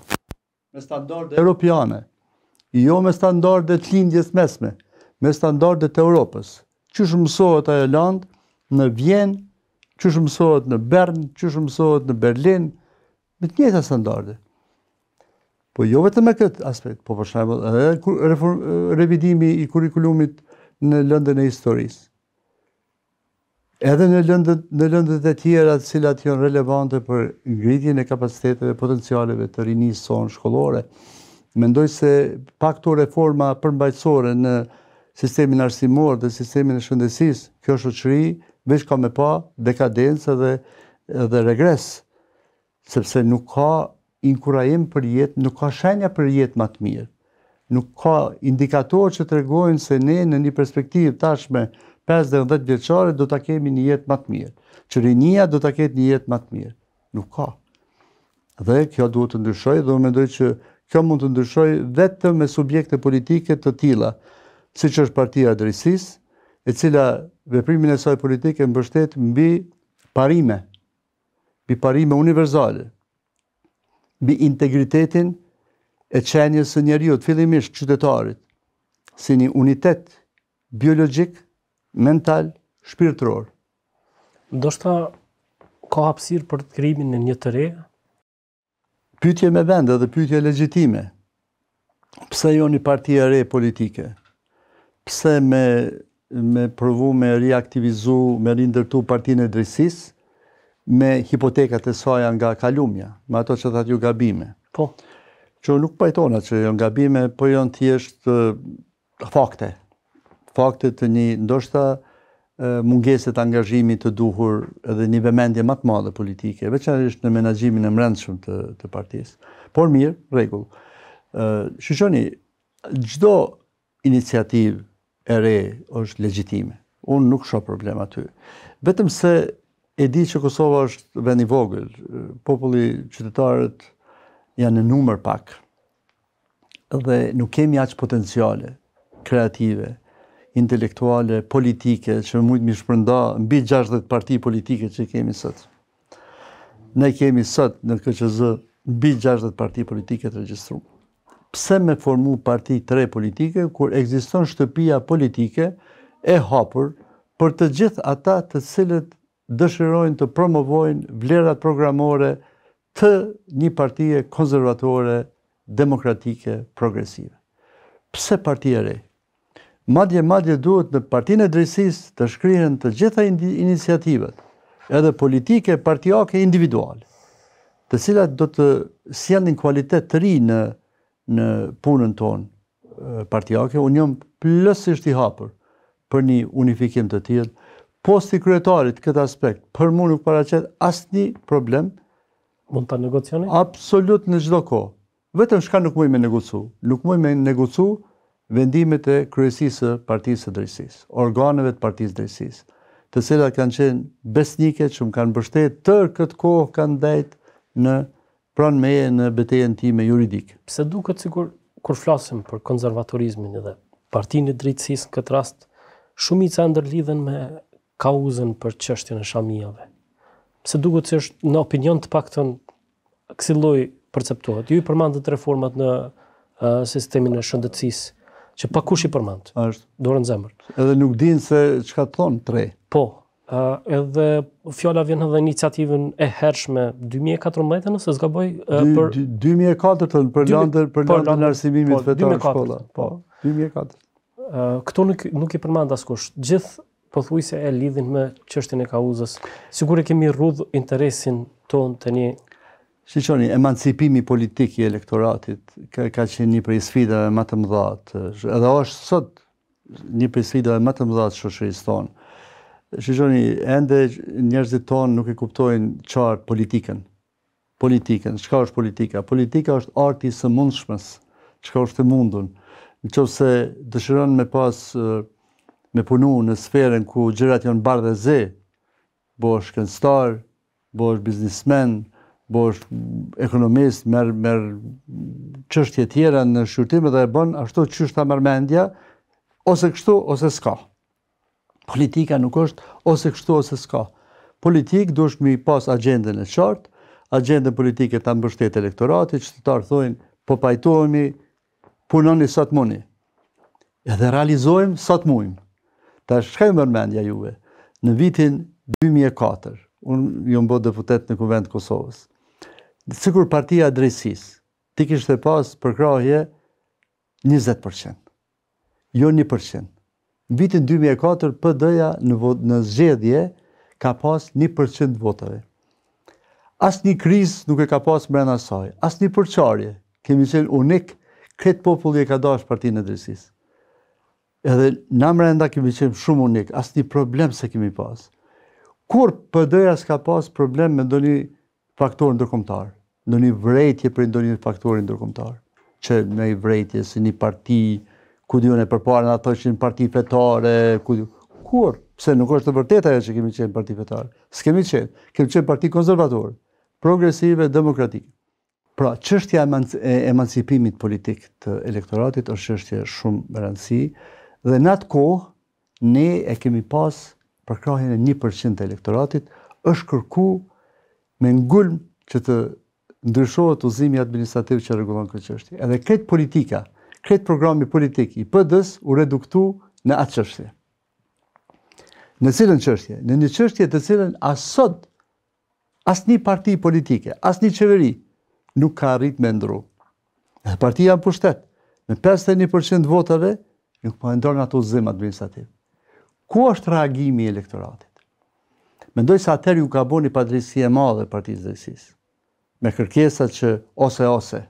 me standarde europiane, jo me standarde të Lindjes së Mesme, me standarde të Europës. Qysh mësohet ajo landë në Vjenë, qysh mësohet në Bern, qysh mësohet në Berlin, me të njëjta standarde. Po jo vetëm me këtë aspekt, po për shembull edhe revidimi i kurrikulumit në lëndën e historisë. Edhe në lëndët, në lëndët e tjera të cilat janë relevante për ngritjen e kapaciteteve potencialeve të rinisë sonë shkollore, mendoj se pa këto reforma përmbajtësore në sistemin arsimor dhe sistemin e shëndetësisë, kjo shoqëri veç ka me pa dekadencë dhe dhe regres. Sepse nuk ka inkurajim për jetë, nuk ka shenja për jetë ma të mirë. Nuk ka indikatorë që tregojnë se ne në një perspektivë tashme 5 dhe 10 vjeçare do ta kemi një jetë ma të mirë, që rinia do ta ketë një jetë ma të mirë. Nuk ka. Dhe kjo duhet të ndryshojë dhe unë mendoj që kjo mund të ndryshojë vetëm me subjekte politike të tilla, siç është Partia e Drejtësisë, e cila veprimin e saj politik e mbështet mbi parime, mbi parime universale, mbi integritetin e qenies së njeriut, fillimisht qytetarit, si një unitet biologjik, mental, shpirtëror. Ndoshta ka hapësirë për krijimin e një të re? Pytje me vend edhe pytje legjitime. Pse jo një parti e re politike? Pse me, me provu me reaktivizu, me rindërtu partinë e drejtësisë, me hipotekat e saja nga kalumja, me ato që thatë ju gabime? Po. Që nuk pajtona që janë gabime, po janë thjesht Fakte. Fakte të një, ndoshta, mungese të angazhimit të duhur edhe një vemendje ma të madhe politike, veçanërisht në menaxhimin e mbrendshëm të, të partisë. Por mirë, rregull. Ë, shiqoni, çdo iniciativë e re është legjitime. Unë nuk shoh problem aty. Vetëm se e di që Kosova është vend i vogël, populli qytetarët janë në numër pak. dhe nuk kemi aq potenciale kreative, intelektuale, politike që mujtë me i shpërnda mbi 60 parti politike që kemi sot. Ne kemi sot në KQZ mbi 60 parti politike të regjistru. Pse me formu parti të re politike kur ekziston shtëpia politike e hapur për të gjithë ata të cilët dëshirojnë të promovojnë vlerat programore të një partie konservatore demokratike progresive. Pse parti e re? Madje madje duhet në Partinë e Drejtësisë të shkrihen të gjitha iniciativat, edhe politike partiake individuale, të cilat do të sjellnin kualitet të ri në në punën tonë partiake, unë jam plotësisht i hapur për një unifikim të tillë, posti i kryetarit n'këtë aspekt, për mu nuk paraqet asnjë problem. Mund të negocioni? Absolut në çdo kohë. Vetëm çka nuk muj me negocu. Nuk muj me negocu vendimet e kryesisë së Partisë së Drejtësisë, organeve të Partisë Drejtësisë, të cilat kanë qenë besnike që më kanë mbështet tërë këtë kohë kanë ndejtë në Pranë meje në betejën time juridike. Pse duket sikur kur flasim për konservatorizmin dhe Partinë e Drejtësisë në këtë rast, shumica e ndërlidhen me kauzën për çështjen e shamiave? Pse duket se është në opinion të paktën kësi lloj perceptohet? Ju i përmendët reformat në sistemin e shëndetësisë, që pak kush i përmend. Është. Dorën zemër. Edhe nuk dinë se çka thonë tre. Po, Edhe fjala vjen edhe iniciativën e hershme 2014, nëse s'gaboj... 2004-ën, për lëndën, për lëndën e arsimimit fetar në shkolla. Po, 2004. Këto nuk i përmend askush. Gjithë pothuajse e lidhin me çështjen e kauzës. Sikur e kemi rrudhë interesin tonë te një... Shiqoni, emancipimi politik i elektoratit ka qenë një prej sfidave ma të mëdha. Edhe është sot Një prej sfidave ma të mëdha të shoqërisë tonë. Shiqoni, ende njerëzit tanë nuk e kuptojnë qartë politikën. Politikën, çka është politika? Politika është arti i së mundshmes, çka është e mundun. Në qoftë se dëshiron me pas, me punu në sferën ku gjërat janë bardh e zi, bohesh shkencëtar, bohesh biznismen, bohesh ekonomist, merr merr çështje tjera në shqyrtim dhe e bon ashtu qysh ta merr mendja, ose kështu ose s'ka. Politika nuk është ose kështu ose s'ka. N'politikë duhesh me pas agjendën e qartë, agjendën politike ta mbështet elektorati, qytetarët thonë po pajtohemi, punoni sa të muni, edhe realizojmë sa të mujmë. Tash çka ju merr mendja juve, në vitin 2004, unë jom bo deputet në Kuvend të Kosovës, sikur Partia e Drejtësisë t'i kishte pas përkrahje 20%, jo 1%, Në vitin dy mijë e katër PD-ja në vot në zgjedhje ka pas 1% votave. Asnjë krizë nuk e ka pas mbrenda saj, asnjë përçarje. Kemi qenë unik, krejt populli e ka dashtë Partinë e Drejtësisë. Edhe na mrenda kemi qenë shumë unik, asnjë problem s'e kemi pas. Kur PD-ja s'e ka pas problem, mendoni faktor ndërkombëtar, ndonjë vërejtje prej ndonjë faktori ndërkombëtar, që në një vërejtje si një parti, ku diun e përpara në ato që në parti fetare, ku diun, kur, pse nuk është e vërteta që kemi qenë parti fetare, s'kemi qenë, kemi qenë parti konservatore, progresive, demokratike. Pra, qështja e emancipimit politik të elektoratit është qështje shumë me rëndësi, dhe në atë kohë, Ne e kemi pas përkrahjen e një për qind të elektoratit, është kërku me ngulm që të ndryshohet udhëzimi administrativ që rregullon këtë çështje. Edhe krejt politika, krejt programi politik i PD-s u reduktu në atë çështje. Në cilën çështje? Në një çështje të cilën as sot Asnjë parti politike, asnjë qeveri nuk ka arritë me e ndrru. Edhe partia në pushtet, me pesëdhjetë e një për qind të votave, nuk po e ndron atë udhëzim administrativ. Ku është reagimi i elektoratit? Mendoj se atëherë iu ka bo një padrejtësi e madhe Partisë Drejtësisë, me kërkesa që ose ose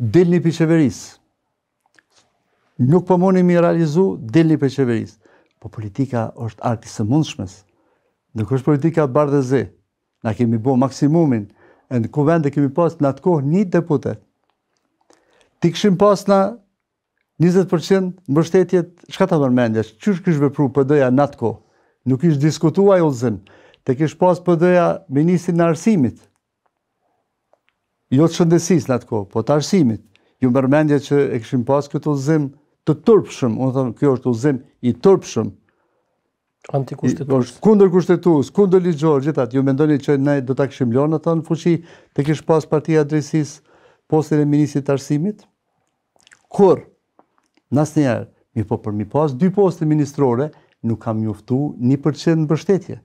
dilni prej qeverisë, Nuk po muni m'i realizu, dilni prej qeverisë. Po politika është art i së mundshmes. Nuk është politika bardhë dhe zi. Na kemi bo maksimumin, e në kuvend e kemi pas në atë kohë një deputet. T'i kishim pas na 20% mbështetje, çka ta merr mendja, qysh kish vepru PD-ja në atë kohë? Nuk ish diskutu ai udhëzim, të kish pas PD-ja ministrin e arsimit, jo të shëndetësisë në atë kohë, po të arsimit. Ju merr mendja që e kishim pas këtë udhëzim të turpshëm, unë them, kjo është udhëzim i turpshëm, Antikushtetues. Është kundër kushtetues, kundër ligjor, gjitha. Ju mendoni që ne do ta kishim lënë atë në fuqi të kish pas partia e drejtësisë postin e ministrit të arsimit? Kurrë, asnjëherë, mirëpo për m'i pas dy poste ministrore, nuk ka mjaftu 1% mbështetje.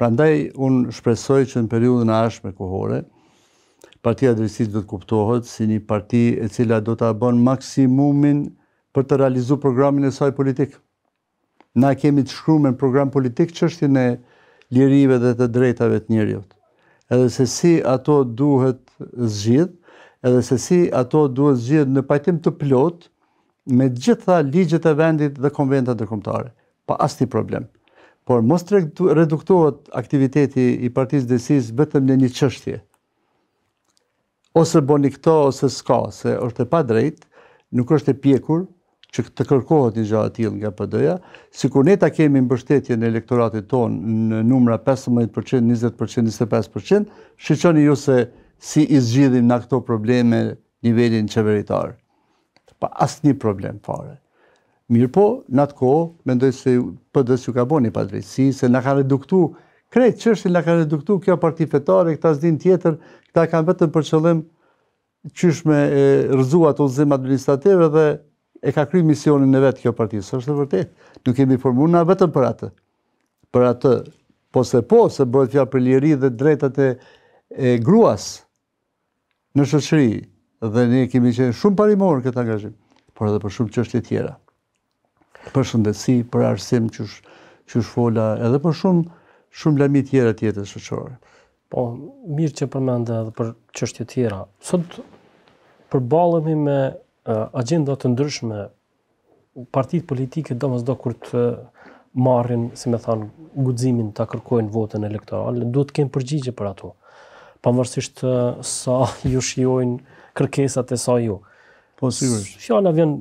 Prandaj unë shpresoj që në periudhën e ardhshme kohore, Partia e Drejtësisë do të kuptohet si një parti e cila do ta bën maksimumin për të realizu programin e saj politik. Na kemi të shkrume në program politik çështjen e lirive dhe të drejtave të njeriut. Edhe se si ato duhet zgjidh, edhe se si ato duhet zgjidh në pajtim të plotë me gjitha ligjet e vendit dhe konventat ndërkombëtare, pa asnjë problem. Por mos të reduktohet aktiviteti i Partisë Drejtësisë vetëm në një çështje. Ose boni këto ose s'ka, se është e padrejtë, nuk është e pjekur që të kërkohet një gjë e tillë nga PD-ja, sikur ne ta kemi mbështetjen e elektoratit tonë në numra 15%, 20%, 25%, shiqoni ju se si i zgjidhim na këto probleme n'nivelin qeveritar. pa asnjë problem fare. Mirëpo, në atë kohë, mendoj se PD-së iu ka bo një padrejtësi, se na ka reduktu, krejt çështjen na ka reduktu kjo parti fetare, këta s'din tjetër, këta kanë vetëm për qëllim qysh me rëzu atë udhëzim administrativ dhe e ka kry misionin e vet kjo parti, s'është e vërtetë, nuk jemi formu na vetëm për atë, për atë, po se po, se bëhet fjalë për liri dhe drejtat e gruas, në shoqëri dhe ne kemi qenë shumë parimorë në këtë angazhim, por edhe për shumë çështje tjera. Për shëndetësi, për arsim që veç fola edhe për shumë shumë lami tjera të jetës shoqërore. Po, mirë që përmende edhe për çështje tjera. Sot përballemi me agjenda të ndryshme Partitë politike domosdo kur të marrin, si me thanë, guximin ta kërkojnë votën elektorale, duhet të kenë përgjigje për ato. Pavarësisht sa ju shijojnë kërkesat e sa ju. Po sigurisht. Fjala vjen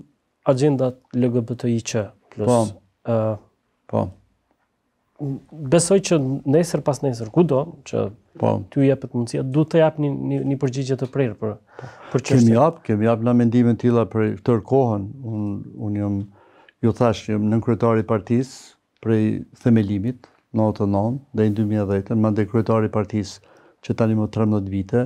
agjenda LGBTIQ+. Po. Ë, po. besoj që nesër pas nesër, kurdo që, po, t'ju jepet mundësia, duhet të japni një, një, një përgjigje të prerë për, për çështjen. Kemi jap, kemi jap ne mendime të tilla për tërë kohën, unë un jam, ju thashë, jam nënkryetar i partisë prej themelimit, 99 deri 2010, mandej kryetar i partisë që tanimë 13 vite,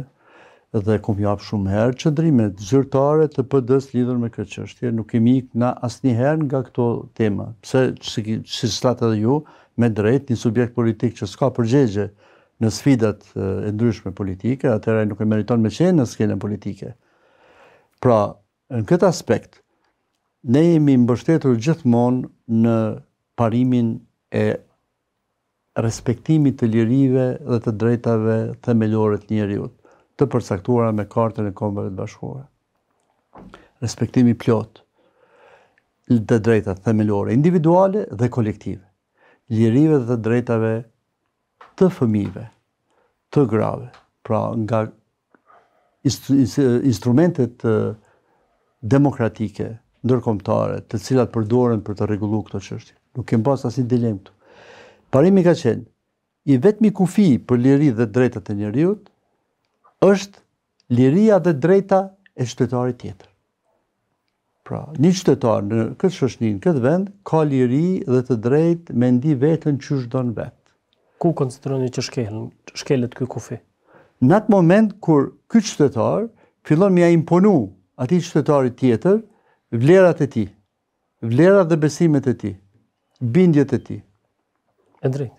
dhe kom jap shumë herë qëndrime zyrtare të PD-së lidhur me këtë çështje, nuk kemi ikë na asnjëherë nga këto tema. Pse, siç thatë edhe ju, me drejtë, një subjekt politik që s'ka përgjegje në sfidat e ndryshme politike, atëherë ai nuk e meriton me qenë në skenën politike. Pra, në këtë aspekt, ne jemi mbështetur gjithmonë në parimin e respektimit të lirive dhe të drejtave themelore të njeriut, të përcaktuara me Kartën e Kombeve të Bashkuara. Respektim i plotë të drejtave themelore individuale dhe kolektive, lirive dhe të drejtave të fëmijëve, të grave, pra nga instrumentet demokratike ndërkombëtare, të cilat përdoren për të rregullu këto çështje. Nuk kem pas asnjë dilemë këtu. Parimi ka qenë i vetmi kufi për liri dhe drejtat e njeriut është liria dhe drejta e qytetarit tjetër. Pra, një qytetar në këtë shoqni, në këtë vend, ka liri dhe të drejtë me ndi veten qysh don vet. Ku konsideroni që shkelen, shkelet ky kufi? Në atë moment kur ky qytetar fillon me ia imponu atij qytetarit tjetër vlerat e tij, vlerat dhe besimet e tij, bindjet e tij. E drejtë.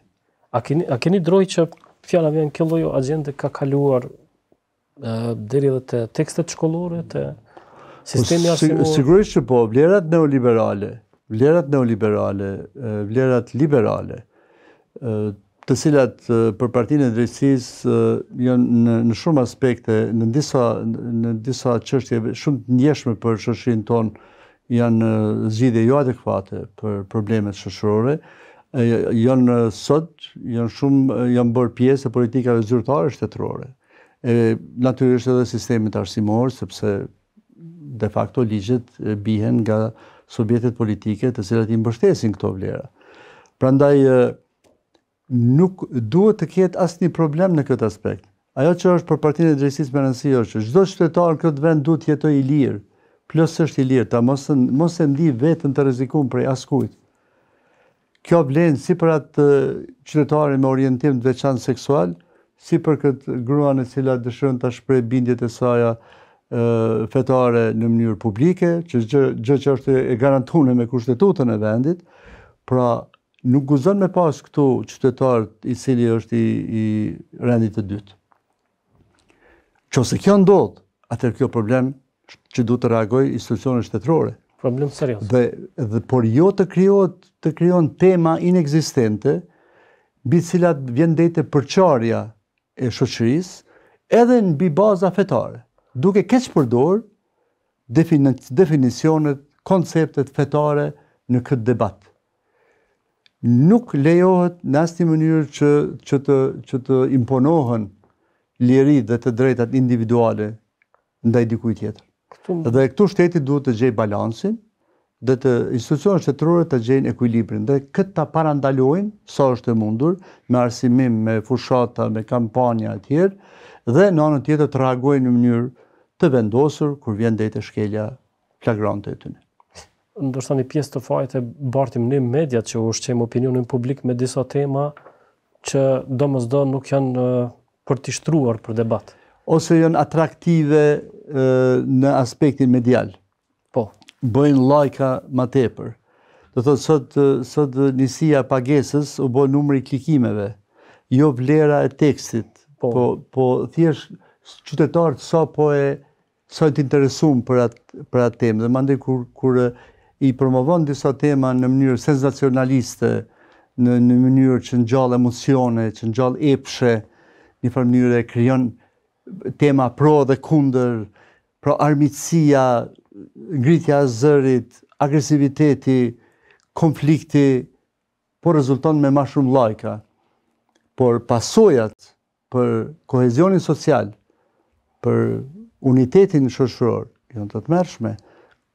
A keni a keni drojë që fjala vjen kjo lloj agjende ka kaluar deri edhe te tekstet shkollore, te sistemi po, arsimor. Sigurisht që po, vlerat neoliberale, vlerat neoliberale, vlerat liberale, të cilat për partinë e drejtësisë janë në, në shumë aspekte, në disa në disa çështje shumë të ndjeshme për shoqërinë tonë janë zgjidhje joadekuate për problemet shoqërore, janë sot, janë shumë janë bërë pjesë e politikave zyrtare shtetërore. E natyrisht edhe sistemit arsimor, sepse de facto ligjet bihen nga subjektet politike të cilat i mbështesin këto vlera. Prandaj nuk duhet të ketë asnjë problem në këtë aspekt. Ajo që është për partinë e drejtësisë me rëndësi është që çdo qytetar në këtë vend duhet të jetojë i lirë, plotësisht i lirë, ta mos mos e ndi veten të rrezikum prej askujt. Kjo vlen si për atë qytetarin me orientim të veçantë seksual, si për këtë gruan e cila dëshiron ta shprehë bindjet e saja fetare në mënyrë publike, që gjë që është e garantune me kushtetutën e vendit. Pra, nuk guzon me pas këtu qytetar i cili është i, i rendit të dytë. Qoftë se kjo ndodh, atëherë kjo problem që duhet të reagojnë institucionet shtetërore. Problem serioz. Dhe, dhe por jo të krijohen të krijohen tema inekzistente mbi të cilat vjen deri te përçarja e shoqërisë edhe mbi baza fetare, duke keqpërdor definicionet, konceptet fetare në këtë debat. nuk lejohet në asnjë mënyrë që, që, të, që të imponohen liritë dhe të drejtat individuale ndaj dikujt tjetër. Këtu. Dhe këtu shteti duhet të gjejë balansin dhe të institucionet shtetërore të gjejnë ekuilibrin dhe këtë ta parandalojnë sa është e mundur me arsimim, me fushata, me kampanja e tjerë dhe në anën tjetër të reagojnë në mënyrë të vendosur kur vjen deri te shkelja flagrante e tyre. Ndoshta një pjesë të fajit e bartim ne mediat që ushqejmë opinionin publik me disa tema që domosdo nuk janë për t'i shtruar për debat. Ose janë atraktive në aspektin medial. Po. Bëjnë llajka ma tepër. Domethënë, sot, sot njësia e pagesës u bo numri i klikimeve, jo vlera e tekstit, po, po, po thjesht qytetarët sa po e Sa janë të interesum për atë për atë temë dhe mandej kur kur i promovon disa tema në mënyrë sensacionaliste, në, në mënyrë që ngjall emocione, që ngjall epshe, një farë mënyre krijon tema pro dhe kundër, pra armiqësia, ngritja e zërit, agresiviteti, konflikti, po rezulton me ma shumë llajka. Por pasojat për kohezionin social, për unitetin shoqëror, janë të tmerrshme.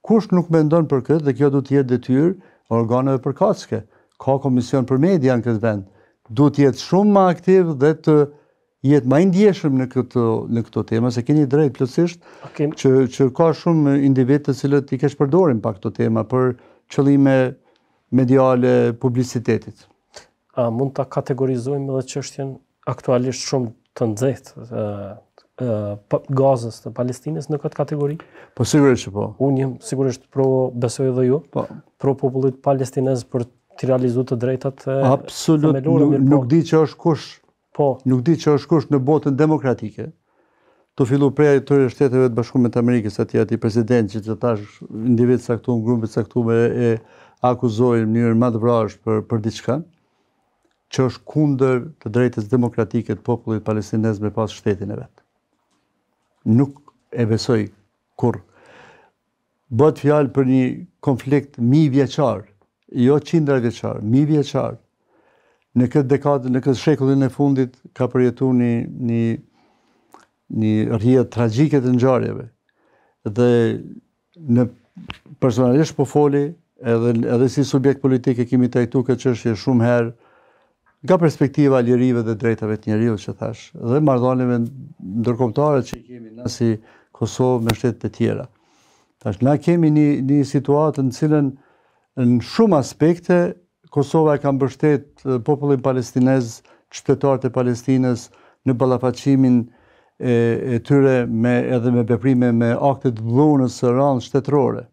Kush nuk mendon për këtë dhe kjo duhet të jetë detyrë organeve përkatëske. Ka komision për media në këtë vend. Duhet të jetë shumë më aktiv dhe të jetë më i ndjeshëm në këto në këto tema, se keni drejt plotësisht okay. që që ka shumë individë të cilët i keqpërdorin pa këto tema për qëllime mediale publicitetit. A mund ta kategorizojmë edhe çështjen aktualisht shumë të nxehtë të Gazës të Palestinës në këtë kategori? Po sigurisht që po. Unë jam sigurisht pro besoj edhe ju. Po. Pro popullit palestinez për të realizuar të drejtat e. Absolut nuk, nuk di që është kush Po. Nuk di që është kush në botën demokratike, tu fillu prej atyre shteteve të bashkume të Amerikës atje atij presidenti që të tash individ të caktuar, grupe të caktuar e akuzojnë në mënyrë ma t'vrazhdë për për diçka që është kundër të drejtës demokratike të popullit palestinez me pas shtetin e vet. Nuk e besoj kurrë Bëhet fjalë për një konflikt mijëvjeçar, jo qindravjeçar, mijëvjeçar. Në këtë dekadë, në këtë shekullin e fundit ka përjetuar një një një rrjedhë tragjike të ngjarjeve. Dhe unë personalisht po foli edhe edhe si subjekt politik e kemi trajtuar këtë çështje shumë herë Nga perspektiva e lirive dhe drejtave të njeriut që thash, dhe marrëdhënieve ndërkombëtare që kemi na si Kosovë me shtetet e tjera. Thash, na kemi një një situatë në të cilën në shumë aspekte Kosova e ka mbështet popullin palestinez, qytetarët e Palestinës në ballafaqimin e, e tyre me edhe me veprime me akte të dhunës së rëndë shtetërore.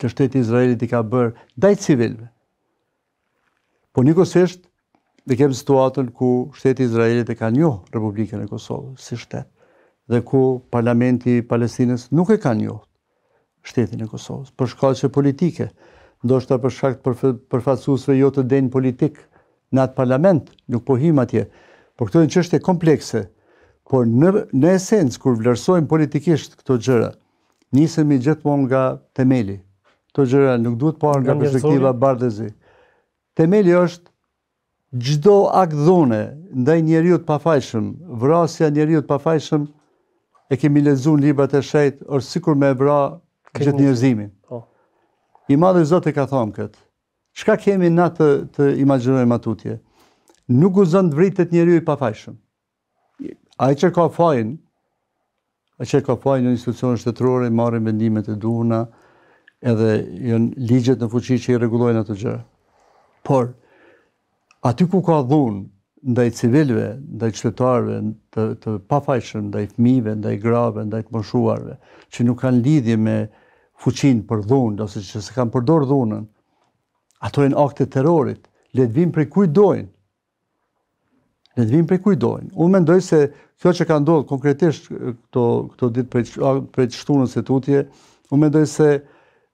që shteti i Izraelit i ka bërë ndaj civilëve. Po njëkohësisht ne kemi situatën ku shteti i Izraelit e ka njohur Republikën e Kosovës si shtet dhe ku parlamenti i Palestinës nuk e ka njohur shtetin e Kosovës për shkaqe politike, ndoshta për shkak të përfaqësuesve jo të denjë politik në atë parlament, nuk po hym atje. Por këto janë çështje komplekse. Por në esencë kur vlerësojmë politikisht këto gjëra, Nisemi gjithmonë nga temeli. Këto gjëra nuk duhet parë nga perspektiva bardhezi. Temeli është çdo akt dhune ndaj njeriut të pafajshëm, vrasja e njeriut të pafajshëm, e kemi lexu në librat e shejtë, është sikur me vra gjithë njerëzimin. Po. I madhi Zot ka thonë këtë. Çka kemi na të, të imagjinojmë ma tutje? Nuk guzon të vritet njeriu i pafajshëm. Ai që ka fajin, ai që ka fajin në institucionet shtetërore, i marrin vendimet e duhuna, edhe janë ligjet në fuqi që i rregullojnë ato gjëra. Por aty ku ka dhunë ndaj civilëve, ndaj qytetarëve të, të pafajshëm, ndaj fëmijëve, ndaj grave, ndaj të moshuarve, që nuk kanë lidhje me fuqinë për dhunë, ose që s'e kanë përdorë dhunën, ato janë akte të terrorit. Le të vinë prej kujt dojnë. Le të vinë prej kujt dojnë. Unë mendoj se kjo që ka ndodhë konkretisht këto, këto ditë prej, prej shtunës e tutje, unë mendoj se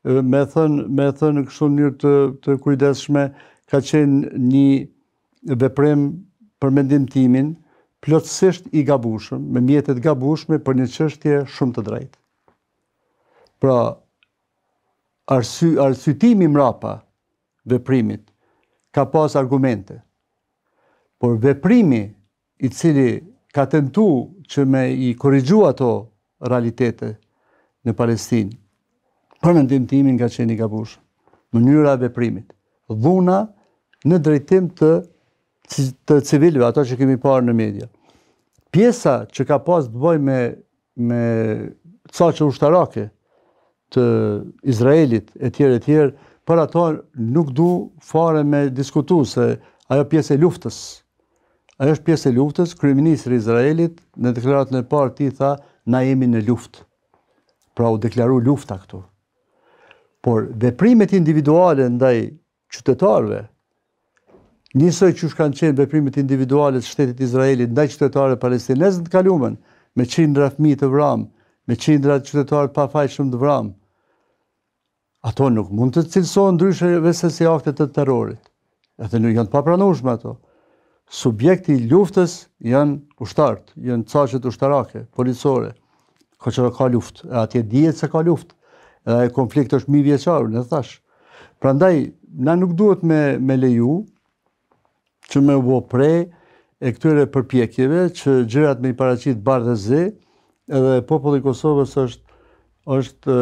me thënë, me thënë në kështu mënyrë të, të kujdesshme, ka qenë një veprim për mendimin tim, plotësisht i gabushëm, me mjete të gabushme për një çështje shumë të drejtë. Pra, arsytimi mrapa, veprimit ka pas argumente. Por veprimi i cili ka tentu që me i korrigju ato realitete në Palestinë, për mendimin tim ka qenë i gabushëm, mënyra e veprimit, dhuna në drejtim të, të civilve, ato që kemi parë në media. Pjesa që ka pas të bëjë me me caqe ushtarake të Izraelit e tjerë e tjerë, për ato nuk du fare me diskutu se ajo pjesë e luftës. Ajo është pjesë e luftës, kryeministri i Izraelit në deklaratën e parë të tij tha na jemi në luftë. Pra u deklaru lufta këtu. Por veprimet individuale ndaj qytetarëve, njësoj qysh kanë qenë veprimet individuale të shtetit të Izraelit ndaj qytetarëve palestinezë në të kalumen, me qindra fmi të vramë, me qindra qytetarë të pafajshëm të vramë. Ato nuk mund të cilësohen ndryshe veçse si akte të terrorit. Edhe nuk janë të papranushme ato. Subjekt i luftës janë ushtartë, janë caqet ushtarake, policore. Kur ka luftë, e atje dihet se ka luftë. Edhe ai konflikt është mijëvjeçar, unë thashë. Prandaj na nuk duhet me me leju që me u bo pre e këtyre përpjekjeve që gjërat me i paraqit bardhë dhe zi, edhe populli i Kosovës është është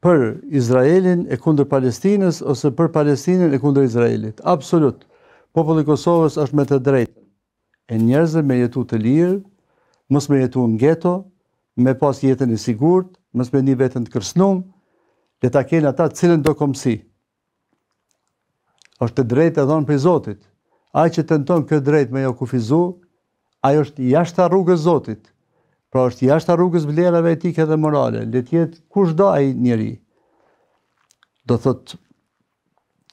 për Izraelin e kundër Palestinës ose për Palestinën e kundër Izraelit. Absolut. Populli i Kosovës është me të drejtë. e njerëzve me jetu të lirë, mos me jetu në geto, me pas jetën e sigurt, mos me ni veten të kërsnum, le ta kenë ata cilëndo kombësi. është e drejtë e dhonë prej Zotit. Ai që tenton këtë të drejtë me ia kufizu, ai është jashtë rrugës së Zotit. Pra është jashtë rrugës së vlerave etike dhe morale. Le të jetë kushdo ai njeri. Do thotë,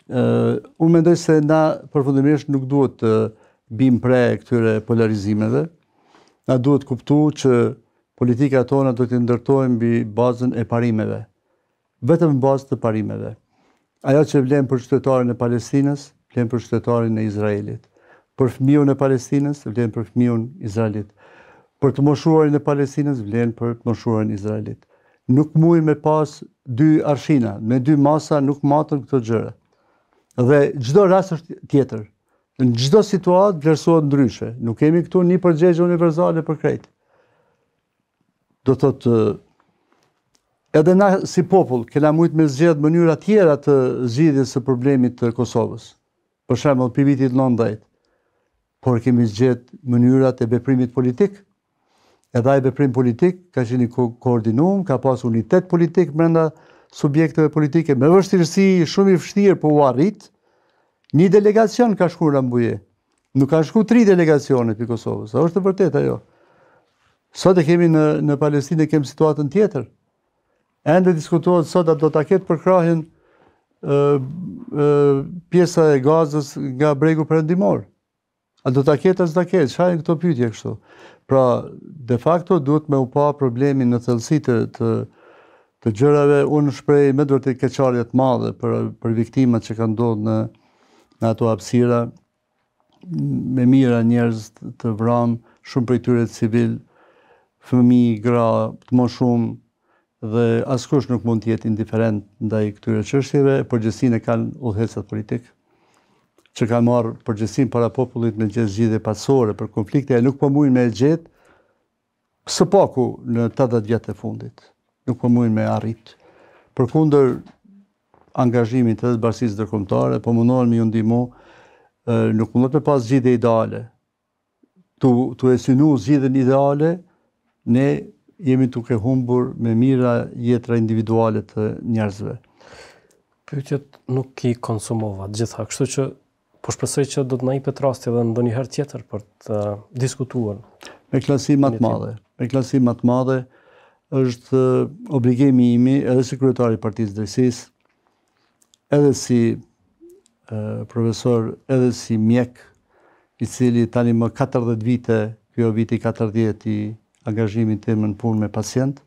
Unë mendoj se na përfundimisht nuk duhet të bim pre këtyre polarizimeve. Na duhet me kuptu që politikat tona do t'i ndërtojmë mbi bazën e parimeve. Vetëm në bazë të parimeve. Ajo që vlen për qytetarin e Palestinës, vlen për qytetarin e Izraelit. Për fëmijën e Palestinës, vlen për fëmijën e Izraelit. Për të moshuarin e Palestinës, vlen për të moshuarin e Izraelit. Nuk muj me pas dy arshina, me dy masa nuk maten këto gjëra. Dhe çdo rast është tjetër. Në çdo situatë vlerësohet ndryshe. Nuk kemi këtu një përgjigje universale për krejt. Do të thotë edhe na si popull kena mujt me zgjedh mënyra tjera të zgjidhjes së problemit të Kosovës. Për shembull, prej vitit 90, por kemi zgjedh mënyrat e veprimit politik Edhe ai veprim politik ka qenë i koordinum, ka pas unitet politik brenda subjekteve politike me vështirësi shumë i vështirë po u arrit. Një delegacion ka shku në Rambuje. Nuk kanë shku tri delegacione prej Kosovës. A është e vërtetë ajo? Sot e kemi në në Palestinë e kemi situatën tjetër. Ende diskutohet sot a do ta ketë përkrahjen ë ë pjesa e Gazës nga Bregu Perëndimor. A do ta ketë a s'do ta ketë, çfarë janë këto pyetje kështu? Pra, de facto duhet me u pa problemi në thellësi të, të të gjërave, unë shpreh me të vërtetë keqardhje të madhe për për viktimat që kanë ndodhur në në ato hapësira me mijëra njerëz të vramë, shumë prej tyre civilë, fëmijë, gra, të moshumë dhe askush nuk mund të jetë indiferent ndaj këtyre çështjeve, përgjegjësinë e kanë udhëheqësit politikë që kanë marrë përgjegjësinë para popullit me gjetë zgjidhje paqësore për konflikte e nuk po mujnë me e gjetë së paku në 80 vjet e fundit. Nuk po mujnë me arrit. Përkundër angazhimit edhe të bashkësisë ndërkombëtare, po mundohen me iu ndihmu, nuk mundet me pas zgjidhje ideale, tu, tu e synu zgjidhjen ideale, ne jemi tu i humbur me mijëra jetëra individuale të njerëzve. Pyetjet nuk i konsumova të gjitha, kështu që po shpresoj që do të na jepet rasti edhe ndonjëherë tjetër për të diskutuar. Me kënaqësi më të madhe, me kënaqësi më të madhe është obligim i imi edhe si kryetari i Partisë së Drejtësisë edhe si profesor, edhe si mjek, i cili tanimë 40 vite, ky o viti i 40 i angazhimit tim në punë me pacient,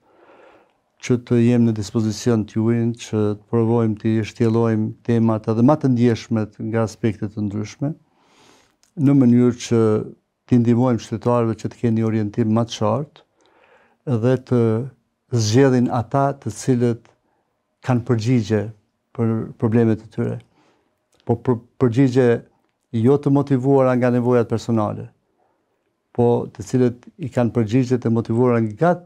që të jem në dispozicion të juajin, që të provojmë t'i shtjellojmë temat edhe ma të ndjeshmet nga aspekte të ndryshme, në mënyrë që t'i ndihmojmë qytetarëve që të kenë një orientim ma të qartë dhe të zgjedhin ata të cilët kanë përgjigje për problemet e tyre. Po përgjigje jo të motivuara nga nevojat personale, po të cilat i kanë përgjigje të motivuara nga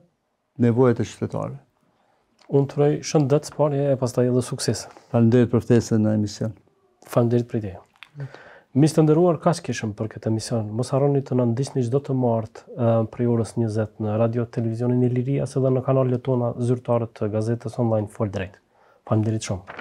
nevojat e qytetarëve. Unë të uroj shëndet së pari e pastaj edhe suksese. Falënderit për ftesën në emision. Falënderit për ideja. Miq të nderuar, kaq kishim për këtë emision. Mos harroni të na ndiqni çdo të martë prej orës 20 në radio-televizionin Iliria, si dhe në kanalet tona zyrtare të gazetës online Fol Drejt. Falënderit shumë.